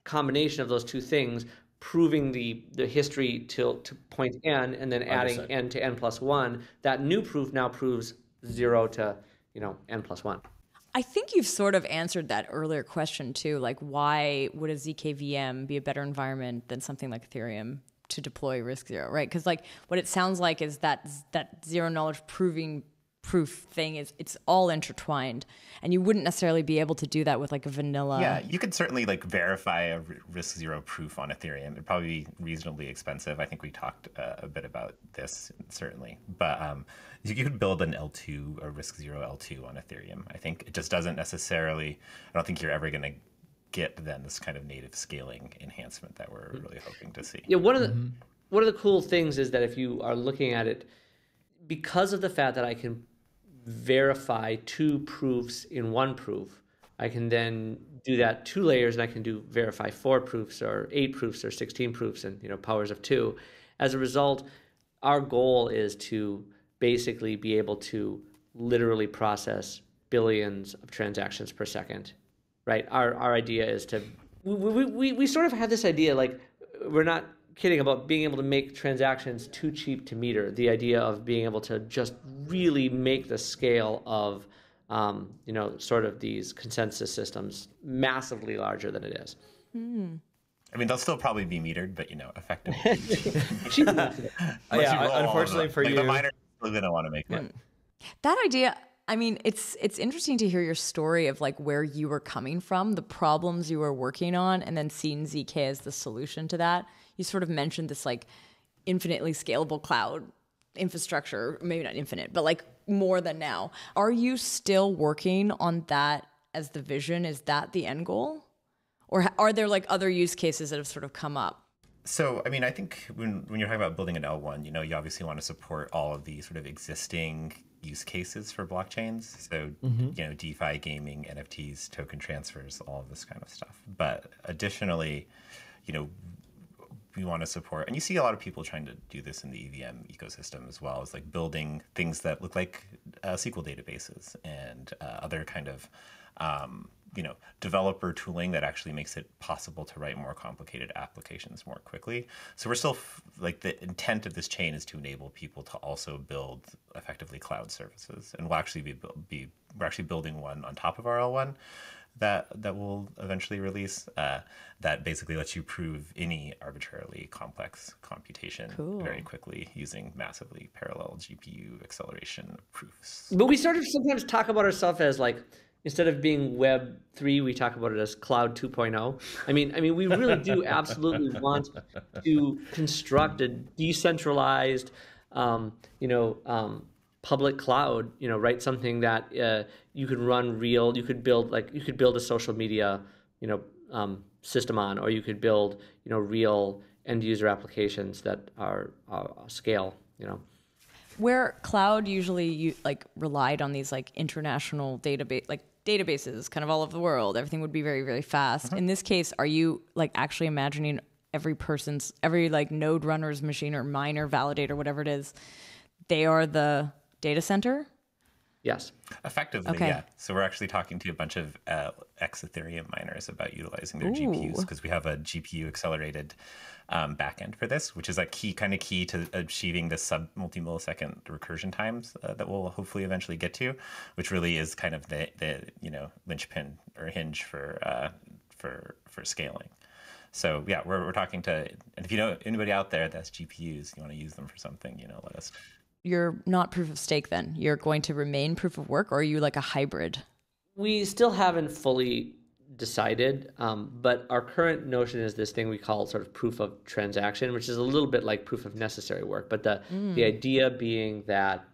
S4: combination of those two things proving the the history till to point n and then adding
S5: Understood.
S4: n to n plus one that new proof now proves zero to you know n plus one
S1: I think you've sort of answered that earlier question too. Like, why would a ZKVM be a better environment than something like Ethereum to deploy RISC Zero, right? Because like what it sounds like is that that zero knowledge proving proof thing is it's all intertwined and you wouldn't necessarily be able to do that with like a vanilla
S3: Yeah, you could certainly like verify a RISC Zero proof on Ethereum. It'd probably be reasonably expensive. I think we talked uh, a bit about this certainly, but um, you could build an L2 a RISC Zero L2 on Ethereum. I think it just doesn't necessarily. I don't think you're ever going to get then this kind of native scaling enhancement that we're really hoping to see.
S4: Yeah, one of the one of the cool things is that if you are looking at it, because of the fact that I can verify two proofs in one proof, I can then do that two layers, and I can do verify four proofs or eight proofs or sixteen proofs, and you know powers of two. As a result, our goal is to basically be able to literally process billions of transactions per second right? Our our idea is to we, we, we, we sort of have this idea like we're not kidding about being able to make transactions too cheap to meter. The idea of being able to just really make the scale of um, you know sort of these consensus systems massively larger than it is.
S3: I mean, they'll still probably be metered, but you know, effectively.
S5: Yeah,
S3: you roll all of
S5: unfortunately
S3: them.
S5: for
S3: like,
S5: you-
S3: the miners are going to want to make money.
S1: That idea, I mean, it's it's interesting to hear your story of like where you were coming from, the problems you were working on, and then seeing ZK as the solution to that. You sort of mentioned this like infinitely scalable cloud infrastructure, maybe not infinite, but like more than now. Are you still working on that as the vision? Is that the end goal? Or are there like other use cases that have sort of come up?
S3: So, I mean, I think when, when you're talking about building an L1, you know, you obviously want to support all of the sort of existing use cases for blockchains. So, mm-hmm. you know, DeFi, gaming, NFTs, token transfers, all of this kind of stuff. But additionally, you know, we want to support, and you see a lot of people trying to do this in the EVM ecosystem as well, is like building things that look like uh, SQL databases and uh, other kind of, um, you know, developer tooling that actually makes it possible to write more complicated applications more quickly. So we're still like the intent of this chain is to enable people to also build effectively cloud services, and we'll actually be be we're actually building one on top of our L1 that that will eventually release uh, that basically lets you prove any arbitrarily complex computation very quickly using massively parallel GPU acceleration proofs.
S4: But we sort of sometimes talk about ourselves as like instead of being Web three, we talk about it as Cloud 2.0. I mean, I mean, we really do absolutely want to construct a decentralized, um, you know, um, public cloud. You know, write something that uh, you could run real. You could build like you could build a social media, you know, um, system on, or you could build you know real end user applications that are, are scale. You know.
S1: where cloud usually you like relied on these like international database like databases kind of all over the world everything would be very very fast in this case are you like actually imagining every person's every like node runner's machine or miner validator whatever it is they are the data center
S4: Yes.
S3: Effectively,
S1: Okay.
S3: yeah. So we're actually talking to a bunch of uh, ex Ethereum miners about utilizing their GPUs because we have a GPU accelerated um, backend for this, which is a key kind of key to achieving the sub multi millisecond recursion times uh, that we'll hopefully eventually get to, which really is kind of the the you know linchpin or hinge for uh, for for scaling. So yeah, we're, we're talking to, and if you know anybody out there that's GPUs, you want to use them for something, you know, let us.
S1: You're not proof of stake then you're going to remain proof of work or are you like a hybrid
S4: we still haven't fully decided, um, but our current notion is this thing we call sort of proof of transaction, which is a little bit like proof of necessary work. But the the idea being that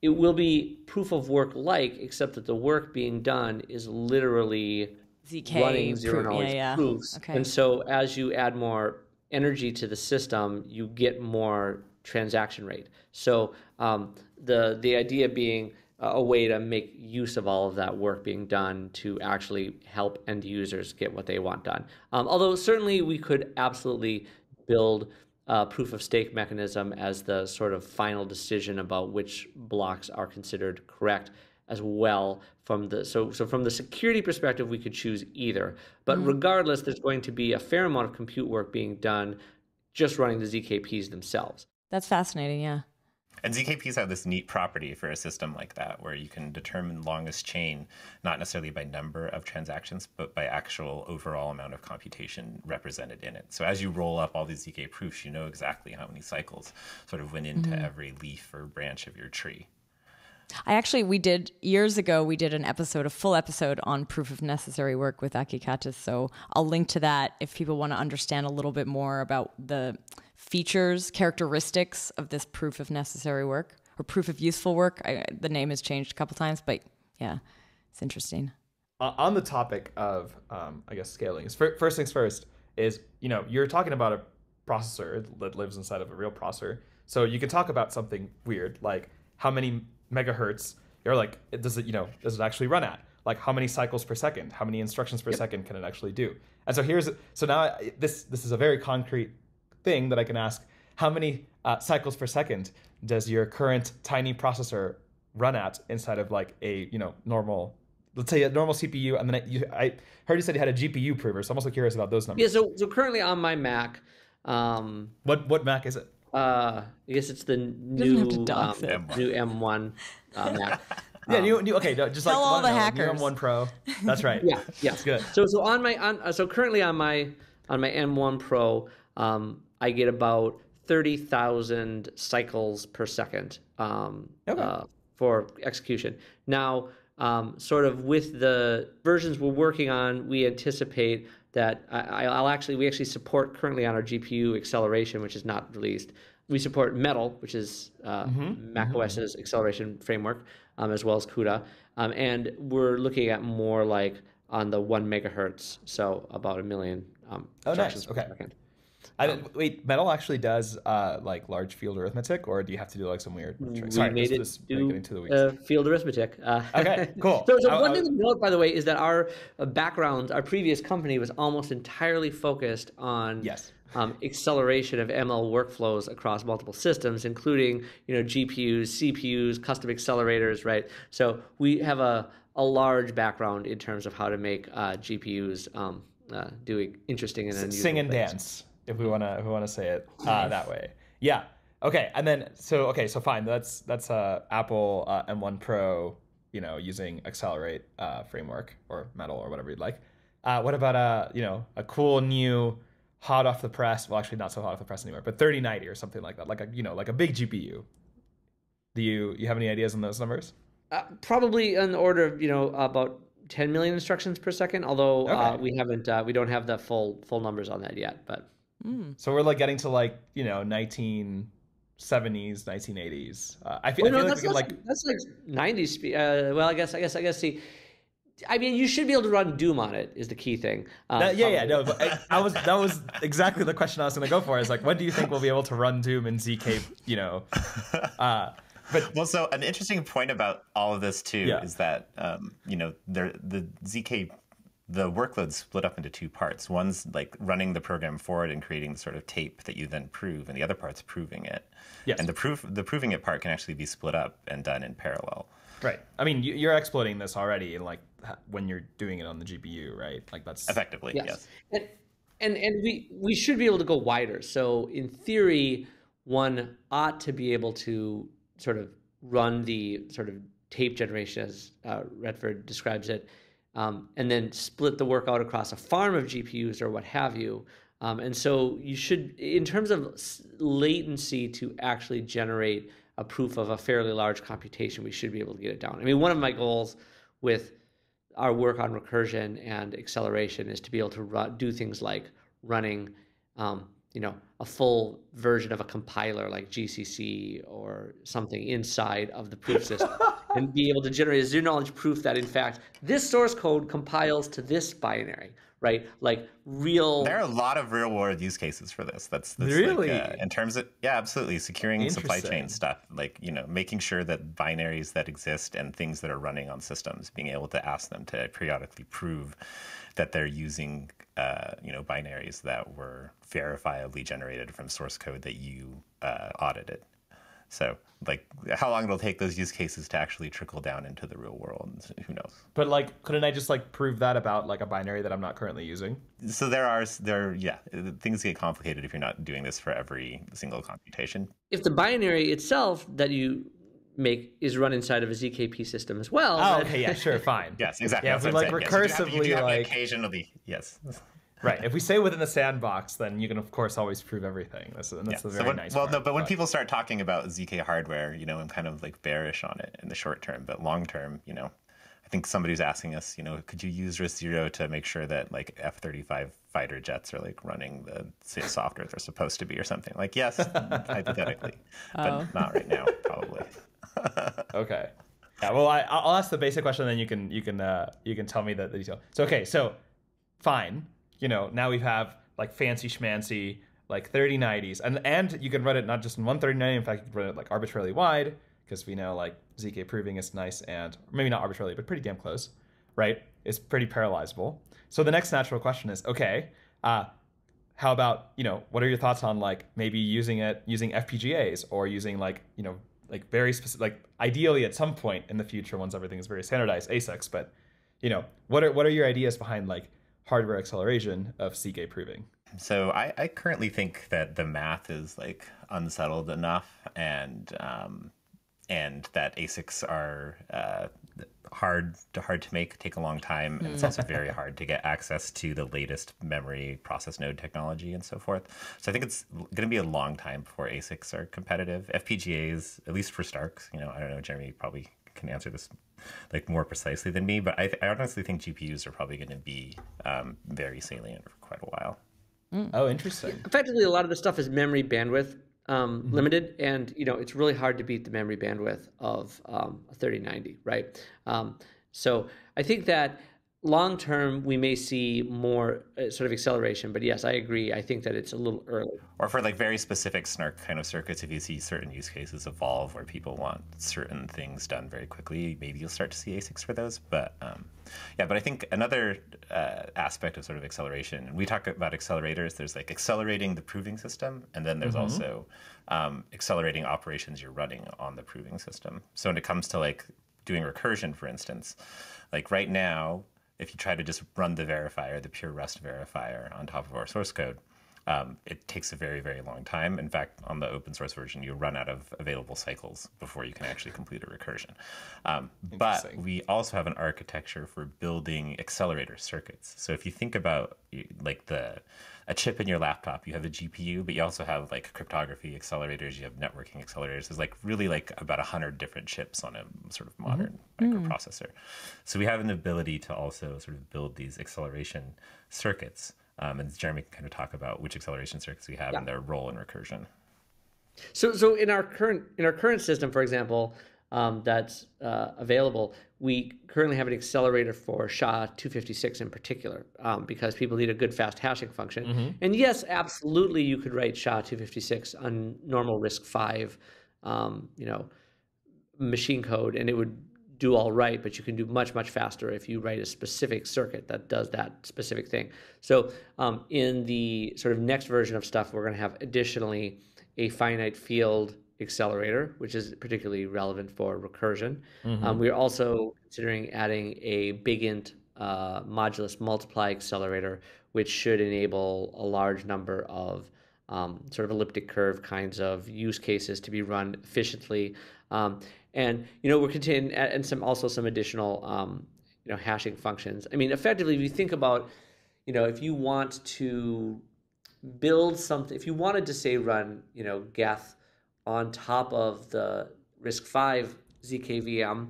S4: it will be proof of work like, except that the work being done is literally
S1: ZK
S4: running zero
S1: proof-
S4: knowledge
S1: yeah, yeah.
S4: proofs.
S1: Okay.
S4: And so as you add more energy to the system, you get more transaction rate. So um, the the idea being a way to make use of all of that work being done to actually help end users get what they want done. Um, although certainly we could absolutely build a proof of stake mechanism as the sort of final decision about which blocks are considered correct as well from the so so from the security perspective we could choose either but regardless there's going to be a fair amount of compute work being done just running the zkps themselves
S1: that's fascinating yeah
S3: And ZKPs have this neat property for a system like that, where you can determine longest chain not necessarily by number of transactions, but by actual overall amount of computation represented in it. So as you roll up all these ZK proofs, you know exactly how many cycles sort of went into mm-hmm. every leaf or branch of your tree.
S1: I actually we did years ago we did an episode, a full episode on proof of necessary work with Akis Kattis. So I'll link to that if people want to understand a little bit more about the features, characteristics of this proof of necessary work or proof of useful work. I, the name has changed a couple times, but yeah, it's interesting.
S5: Uh, on the topic of, um, I guess, scaling, is fir- first things first is, you know, you're talking about a processor that lives inside of a real processor. So you can talk about something weird, like how many megahertz, you're like, does it, you know, does it actually run at? Like how many cycles per second? How many instructions per second can it actually do? And so here's, so now I- this, this is a very concrete thing that I can ask, how many uh, cycles per second does your current tiny processor run at inside of like a, you know, normal let's say a normal CPU, and then you, I heard you said you had a GPU prover, so I'm also curious about those numbers.
S4: Yeah, so so currently on my Mac, um,
S5: What what Mac is it?
S4: uh, I guess it's the new
S1: to dox
S4: um,
S3: it.
S4: new M1 uh, Mac.
S5: Yeah, new, new, okay, no, just like
S1: Tell all
S5: one,
S1: the
S5: no, new
S1: hackers.
S5: M1 Pro. That's right.
S4: Yeah, yeah.
S5: That's good.
S4: So so on my on uh, so currently on my on my M1 Pro, um, I get about thirty thousand cycles per second um,
S5: Okay.
S4: uh, for execution. Now, um, sort of with the versions we're working on, we anticipate that I, I'll actually we actually support currently on our GPU acceleration, which is not released. We support Metal, which is uh, Mac OS's acceleration framework, um, as well as CUDA, um, and we're looking at more like on the one megahertz, so about a million um,
S5: Oh, nice.
S4: instructions per
S5: Okay.
S4: second.
S5: I didn't, wait, Metal actually does uh, like large field arithmetic, or do you have to do like some weird? trick? Sorry,
S4: we made
S5: this,
S4: it do
S5: getting to the weeds.
S4: uh, field arithmetic. Uh,
S5: Okay, cool.
S4: so, so
S5: I-
S4: one
S5: I-
S4: thing to note, by the way, is that our uh, background, our previous company, was almost entirely focused on
S5: Yes.
S4: um, acceleration of ML workflows across multiple systems, including you know GPUs, CPUs, custom accelerators, right? So we have a a large background in terms of how to make uh, GPUs um, uh, do interesting and unusual
S5: sing and
S4: things.
S5: dance if we want to if we want to say it uh, that way. Yeah. Okay and then so okay so fine that's that's uh apple uh, m1 pro you know using accelerate uh, framework or metal or whatever you'd like. Uh, what about uh you know a cool new hot off the press well actually not so hot off the press anymore but 3090 or something like that like a you know like a big gpu do you you have any ideas on those numbers?
S4: Uh, probably on the order of you know about 10 million instructions per second. Although uh, we haven't, uh, we don't have the full full numbers on that yet. But
S5: so we're like getting to like you know 1970s 1980s uh, i feel,
S4: Oh,
S5: I
S4: no,
S5: feel like
S4: that's,
S5: we like
S4: that's like 90s. Uh, well, I guess, I guess, I guess. See, I mean, you should be able to run Doom on it. Is the key thing. Uh,
S5: That- yeah, yeah, no, but I, I was that was exactly the question I was going to go for. Is like, when do you think we'll be able to run Doom in ZK? You know, uh, but
S3: Well, so an interesting point about all of this too
S5: Yeah.
S3: is that um, you know there the ZK the workload's split up into two parts. One's like running the program forward and creating the sort of tape that you then prove, and the other part's proving it.
S5: Yes.
S3: And the proof the proving it part can actually be split up and done in parallel.
S5: right. I mean, you, you're exploiting this already, like when you're doing it on the GPU, right? Like that's
S3: Effectively,
S4: Yes.
S3: yes.
S4: And, and and we we should be able to go wider. So in theory, one ought to be able to sort of run the sort of tape generation as uh, Retford describes it, um, and then split the work out across a farm of GPUs or what have you. Um, and so you should, in terms of latency to actually generate a proof of a fairly large computation, we should be able to get it down. I mean, one of my goals with our work on recursion and acceleration is to be able to do things like running, um, you know, a full version of a compiler like GCC or something inside of the proof system, and be able to generate a zero knowledge proof that in fact this source code compiles to this binary, right? Like real.
S3: There are a lot of real world use cases for this. That's, that's
S5: Really?
S3: like, uh, in terms of yeah, absolutely securing supply chain stuff. Like you know, making sure that binaries that exist and things that are running on systems, being able to ask them to periodically prove that they're using uh, you know binaries that were verifiably generated from source code that you uh, audited. So like how long it'll take those use cases to actually trickle down into the real world, who knows?
S5: But like, couldn't I just like prove that about like a binary that I'm not currently using?
S3: So there are there yeah things get complicated if you're not doing this for every single computation.
S4: if the binary itself that you make is run inside of a ZKP system as well.
S5: Oh,
S4: then-
S5: okay, yeah, sure, fine.
S3: Yes, exactly.
S5: Yeah,
S3: That's
S5: if we
S3: what
S5: like
S3: I'm saying. Yes, you do have- you do
S5: recursively
S3: have
S5: like
S3: occasionally yes.
S5: right. If we stay within the sandbox, then you can of course always prove everything. That's, that's
S3: Yeah.
S5: a
S3: So
S5: very
S3: when-
S5: nice.
S3: well,
S5: part,
S3: no, but when people start talking about ZK hardware, you know, I'm kind of like bearish on it in the short term, but long term, you know, I think somebody's asking us, you know, could you use RISC Zero to make sure that like F-35 fighter jets are like running the sa- software they're supposed to be or something? Like, yes, hypothetically, but not right now, probably.
S5: Okay. Yeah. Well, I, I'll ask the basic question, then you can you can uh, you can tell me the, the detail. So okay, so fine. You know, now we have like fancy schmancy like 3090s, and and you can run it not just in one 3090. In fact, you can run it like arbitrarily wide because we know like zk proving is nice and maybe not arbitrarily, but pretty damn close, right? It's pretty parallelizable. So the next natural question is okay. Uh, how about you know what are your thoughts on like maybe using it using FPGAs or using like you know like very specific like ideally at some point in the future once everything is very standardized ASICs but you know what are what are your ideas behind like hardware acceleration of ZK proving
S3: So I, I currently think that the math is like unsettled enough, and um, and that ASICs are uh, hard to hard to make, take a long time, and it's also very hard to get access to the latest memory process node technology and so forth. So I think it's going to be a long time before ASICs are competitive. FPGAs, at least for STARKs, you know, I don't know, Jeremy probably can answer this like more precisely than me, but I, I honestly think GPUs are probably going to be um, very salient for quite a while.
S5: oh interesting.
S4: Effectively a lot of the stuff is memory bandwidth um, limited and you know it's really hard to beat the memory bandwidth of um, a 3090 right? Um, so i think that long term we may see more uh, sort of acceleration but yes i agree. I think that it's a little early.
S3: Or for like very specific snark kind of circuits if you see certain use cases evolve where people want certain things done very quickly maybe you'll start to see asics for those but um, yeah but i think another uh, aspect of sort of acceleration and we talk about accelerators there's like accelerating the proving system and then there's also um, accelerating operations you're running on the proving system. So when it comes to like doing recursion for instance like right now if you try to just run the verifier the pure rust verifier on top of our source code um, it takes a very, very long time. In fact, on the open source version, you run out of available cycles before you can actually complete a recursion. Um, but we also have an architecture for building accelerator circuits. So if you think about like the a chip in your laptop, you have a GPU, but you also have like cryptography accelerators, you have networking accelerators. There's like really like about a hundred different chips on a sort of modern microprocessor. So we have an ability to also sort of build these acceleration circuits. Um, and Jeremy can kind of talk about which acceleration circuits we have and their role in recursion.
S4: So, so in our current in our current system, for example, um, that's uh, available, we currently have an accelerator for SHA-256 in particular, um, because people need a good fast hashing function. And yes, absolutely, you could write SHA-256 on normal RISC-V, um, you know, machine code, and it would do all right. But you can do much much faster if you write a specific circuit that does that specific thing. So, um, in the sort of next version of stuff, we're going to have additionally a finite field accelerator, which is particularly relevant for recursion. Um, we're also considering adding a big int uh, modulus multiply accelerator, which should enable a large number of um, sort of elliptic curve kinds of use cases to be run efficiently. Um, and you know we're continuing and some also some additional um, you know hashing functions. I mean, effectively, if you think about you know if you want to build something, if you wanted to say run you know Geth on top of the RISC-V ZKVM,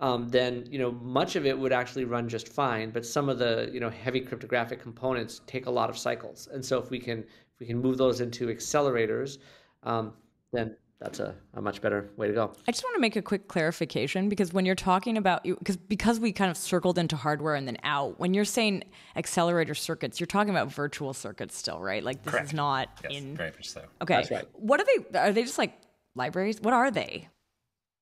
S4: um, then you know much of it would actually run just fine. But some of the you know heavy cryptographic components take a lot of cycles, and so if we can if we can move those into accelerators, um, then that's a, a much better way to go.
S1: I just want to make a quick clarification because when you're talking about you because because we kind of circled into hardware and then out, when you're saying accelerator circuits, you're talking about virtual circuits still, right? Like this
S3: Correct.
S1: is not
S3: Yes,
S1: in
S3: very much so.
S1: Okay.
S4: That's right.
S1: What are they are they just like libraries? What are they?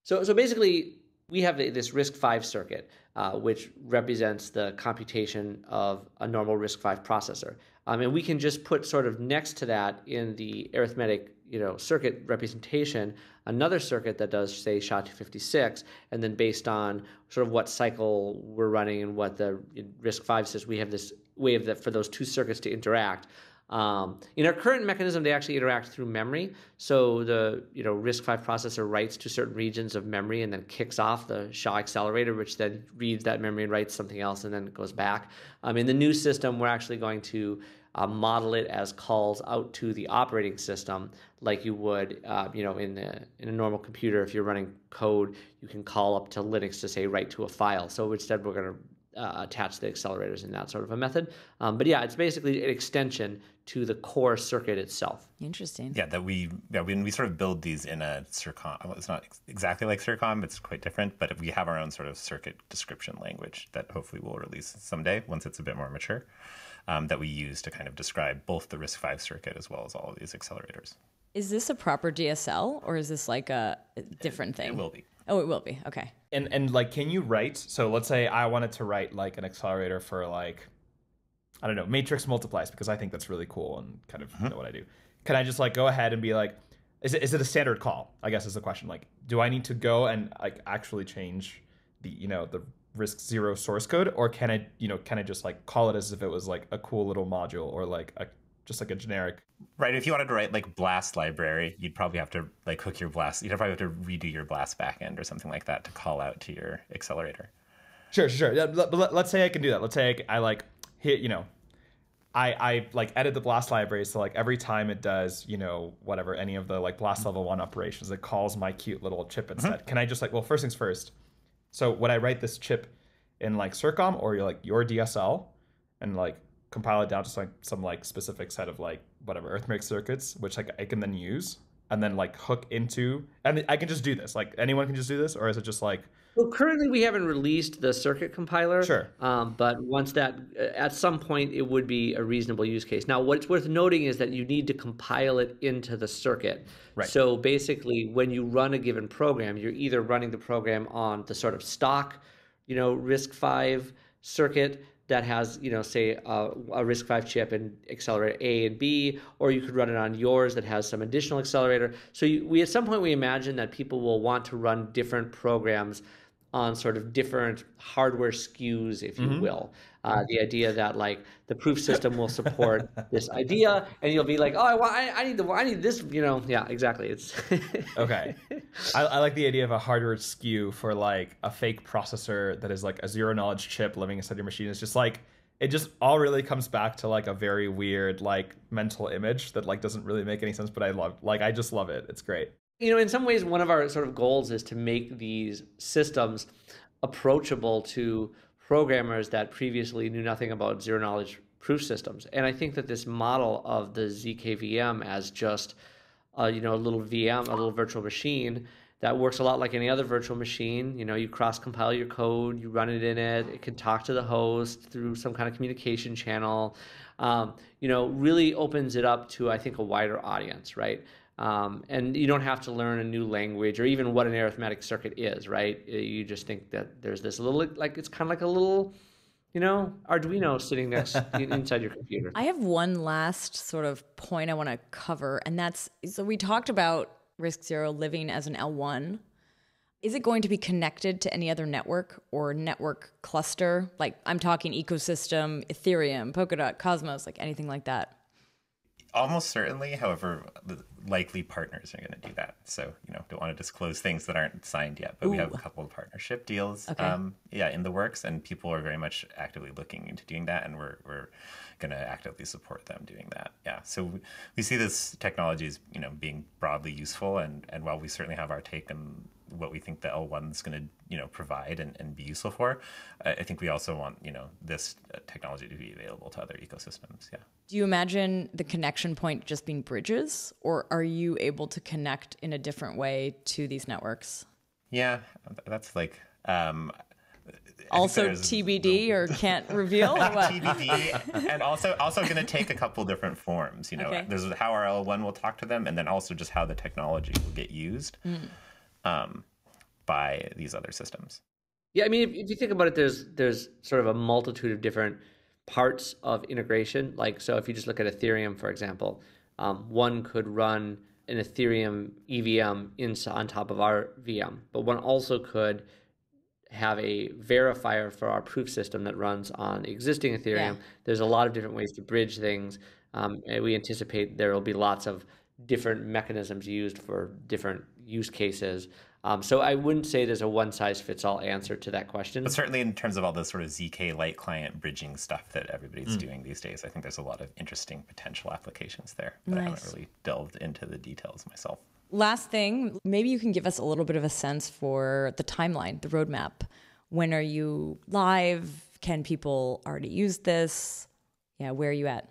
S4: So, so basically, we have this RISC-V circuit, uh, which represents the computation of a normal RISC-V processor, um, and we can just put sort of next to that in the arithmetic, you know, circuit representation another circuit that does say SHA-256, and then based on sort of what cycle we're running and what the RISC-V says, we have this way of that for those two circuits to interact. Um, in our current mechanism, they actually interact through memory. So the you know RISC-V processor writes to certain regions of memory and then kicks off the SHA accelerator, which then reads that memory and writes something else and then it goes back. Um, in the new system, we're actually going to uh, model it as calls out to the operating system, like you would, uh, you know, in a, in a normal computer. If you're running code, you can call up to Linux to say write to a file. So instead, we're going to uh, attach the accelerators in that sort of a method. Um, but yeah, it's basically an extension to the core circuit itself.
S1: Interesting.
S3: Yeah, that we yeah when we sort of build these in a Circom, well, it's not ex- exactly like Circom, it's quite different, but we have our own sort of circuit description language that hopefully we'll release someday once it's a bit more mature. Um, that we use to kind of describe both the RISC-V circuit as well as all of these accelerators.
S1: Is this a proper DSL or is this like a different thing?
S3: It will be.
S1: Oh, it will be. Okay.
S5: And and like, can you write? So let's say I wanted to write like an accelerator for like, I don't know, matrix multiplies because I think that's really cool and kind of mm-hmm. know what I do. Can I just like go ahead and be like, is it is it a standard call? I guess is the question. Like, do I need to go and like actually change the you know the RISC Zero source code, or can I you know can I just like call it as if it was like a cool little module or like a just like a generic
S3: Right. If you wanted to write like BLAS library, you'd probably have to like hook your BLAS. You'd probably have to redo your BLAS backend or something like that to call out to your accelerator.
S5: Sure, sure, sure. Yeah, but let, us say I can do that. Let's say I, I like hit, you know, I I like edit the BLAS library so like every time it does, you know, whatever any of the like BLAS level one operations, it calls my cute little chip instead. Mm-hmm. Can I just like well, first things first. So would I write this chip in like Circom or like your DSL and like compile it down to like some like specific set of like whatever arithmetic circuits, which like I can then use and then like hook into and I can just do this. Like anyone can just do this, or is it just like
S4: well, currently we haven't released the circuit compiler.
S5: Sure.
S4: Um, but once that, at some point, it would be a reasonable use case. Now, what's worth noting is that you need to compile it into the circuit.
S5: Right.
S4: So basically, when you run a given program, you're either running the program on the sort of stock, you know, RISC-V circuit that has, you know, say a, a RISC-V chip and accelerator A and B, or you could run it on yours that has some additional accelerator. So you, we at some point we imagine that people will want to run different programs on sort of different hardware SKUs, if you mm-hmm. will. Uh, the idea that like the proof system will support this idea, and you'll be like, oh, I, want, I, I need the, I need this, you know, yeah, exactly. It's
S5: okay. I, I, like the idea of a hardware SKU for like a fake processor that is like a zero knowledge chip living inside your machine. It's just like it just all really comes back to like a very weird like mental image that like doesn't really make any sense, but I love like I just love it. It's great
S4: you know, in some ways, one of our sort of goals is to make these systems approachable to programmers that previously knew nothing about zero knowledge proof systems. And I think that this model of the ZKVM as just, a, you know, a little VM, a little virtual machine that works a lot like any other virtual machine. You know, you cross compile your code, you run it in it, it can talk to the host through some kind of communication channel. Um, you know, really opens it up to, I think, a wider audience, right? Um, and you don't have to learn a new language or even what an arithmetic circuit is, right? Uh, you just think that there's this little, like it's kind of like a little, you know, Arduino sitting next inside your computer.
S1: I have one last sort of point I want to cover, and that's so we talked about RISC Zero living as an L1. Is it going to be connected to any other network or network cluster? Like I'm talking ecosystem, Ethereum, Polkadot, Cosmos, like anything like that.
S3: Almost certainly. However, likely partners are going to do that. So, you know, don't want to disclose things that aren't signed yet, but Ooh. we have a couple of partnership deals, okay. um, yeah, in the works, and people are very much actively looking into doing that, and we're we're going to actively support them doing that. Yeah, so we, we see this technology as you know being broadly useful, and and while we certainly have our take on what we think the L1 is going to you know provide and, and be useful for. I think we also want you know this uh, technology to be available to other ecosystems. Yeah.
S1: Do you imagine the connection point just being bridges, or are you able to connect in a different way to these networks?
S3: Yeah, that's like. Um,
S1: also TBD or can't reveal
S3: TBD, and also also going to take a couple different forms. You know, okay. there's how our L1 will talk to them, and then also just how the technology will get used. Mm um, by these other systems.
S4: Yeah, I mean, if, if, you think about it, there's there's sort of a multitude of different parts of integration. Like, so if you just look at Ethereum, for example, um, one could run an Ethereum EVM in, on top of our VM, but one also could have a verifier for our proof system that runs on existing Ethereum. Yeah. There's a lot of different ways to bridge things. Um, and we anticipate there will be lots of different mechanisms used for different use cases. Um, so I wouldn't say there's a one size fits all answer to that question.
S3: But certainly in terms of all the sort of ZK light client bridging stuff that everybody's doing these days, I think there's a lot of interesting potential applications there. But I haven't really delved into the details myself.
S1: Last thing, maybe you can give us a little bit of a sense for the timeline, the roadmap. When are you live? Can people already use this? Yeah, where are you at?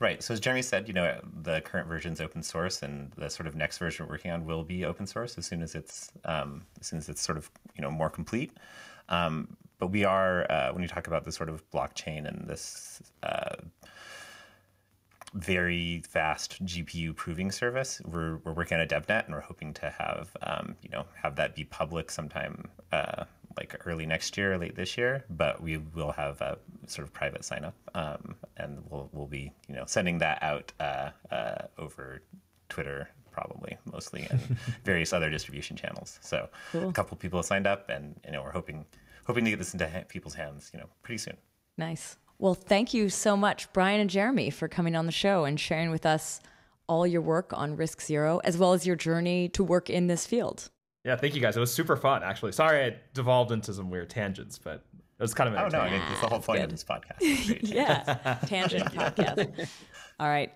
S3: Right. So as Jeremy said, you know, the current version is open source, and the sort of next version we're working on will be open source as soon as it's um, as soon as it's sort of you know more complete. Um, but we are uh, when you talk about the sort of blockchain and this uh, very fast GPU proving service, we're we're working on a DevNet, and we're hoping to have um, you know have that be public sometime. Uh, like early next year, late this year, but we will have a sort of private sign up, um, and we'll we'll be you know sending that out uh, uh, over Twitter probably mostly and various other distribution channels. So a couple people have signed up, and you know we're hoping hoping to get this into people's hands you know pretty soon.
S1: Nice. Well, thank you so much, Brian and Jeremy, for coming on the show and sharing with us all your work on RISC Zero, as well as your journey to work in this field.
S5: Yeah, thank you guys. It was super fun, actually. Sorry I devolved into some weird tangents, but it was kind of
S3: Oh no, I mean that's the whole point of this podcast.
S1: Yeah, tangent podcast. All right.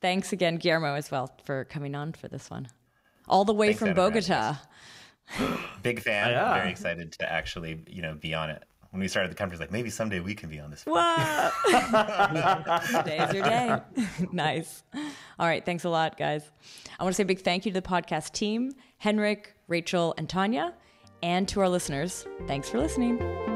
S1: Thanks again, Guillermo, as well, for coming on for this one. All the way
S3: Thanks,
S1: from
S3: Anna,
S1: Bogota.
S3: Big fan.
S5: Yeah.
S3: Very excited to actually you know be on it. When we started the company, it's like maybe someday we can be on this.
S1: Whoa! Today's your day. nice. All right. Thanks a lot, guys. I want to say a big thank you to the podcast team, Henrik, Rachel, and Tanya, and to our listeners. Thanks for listening.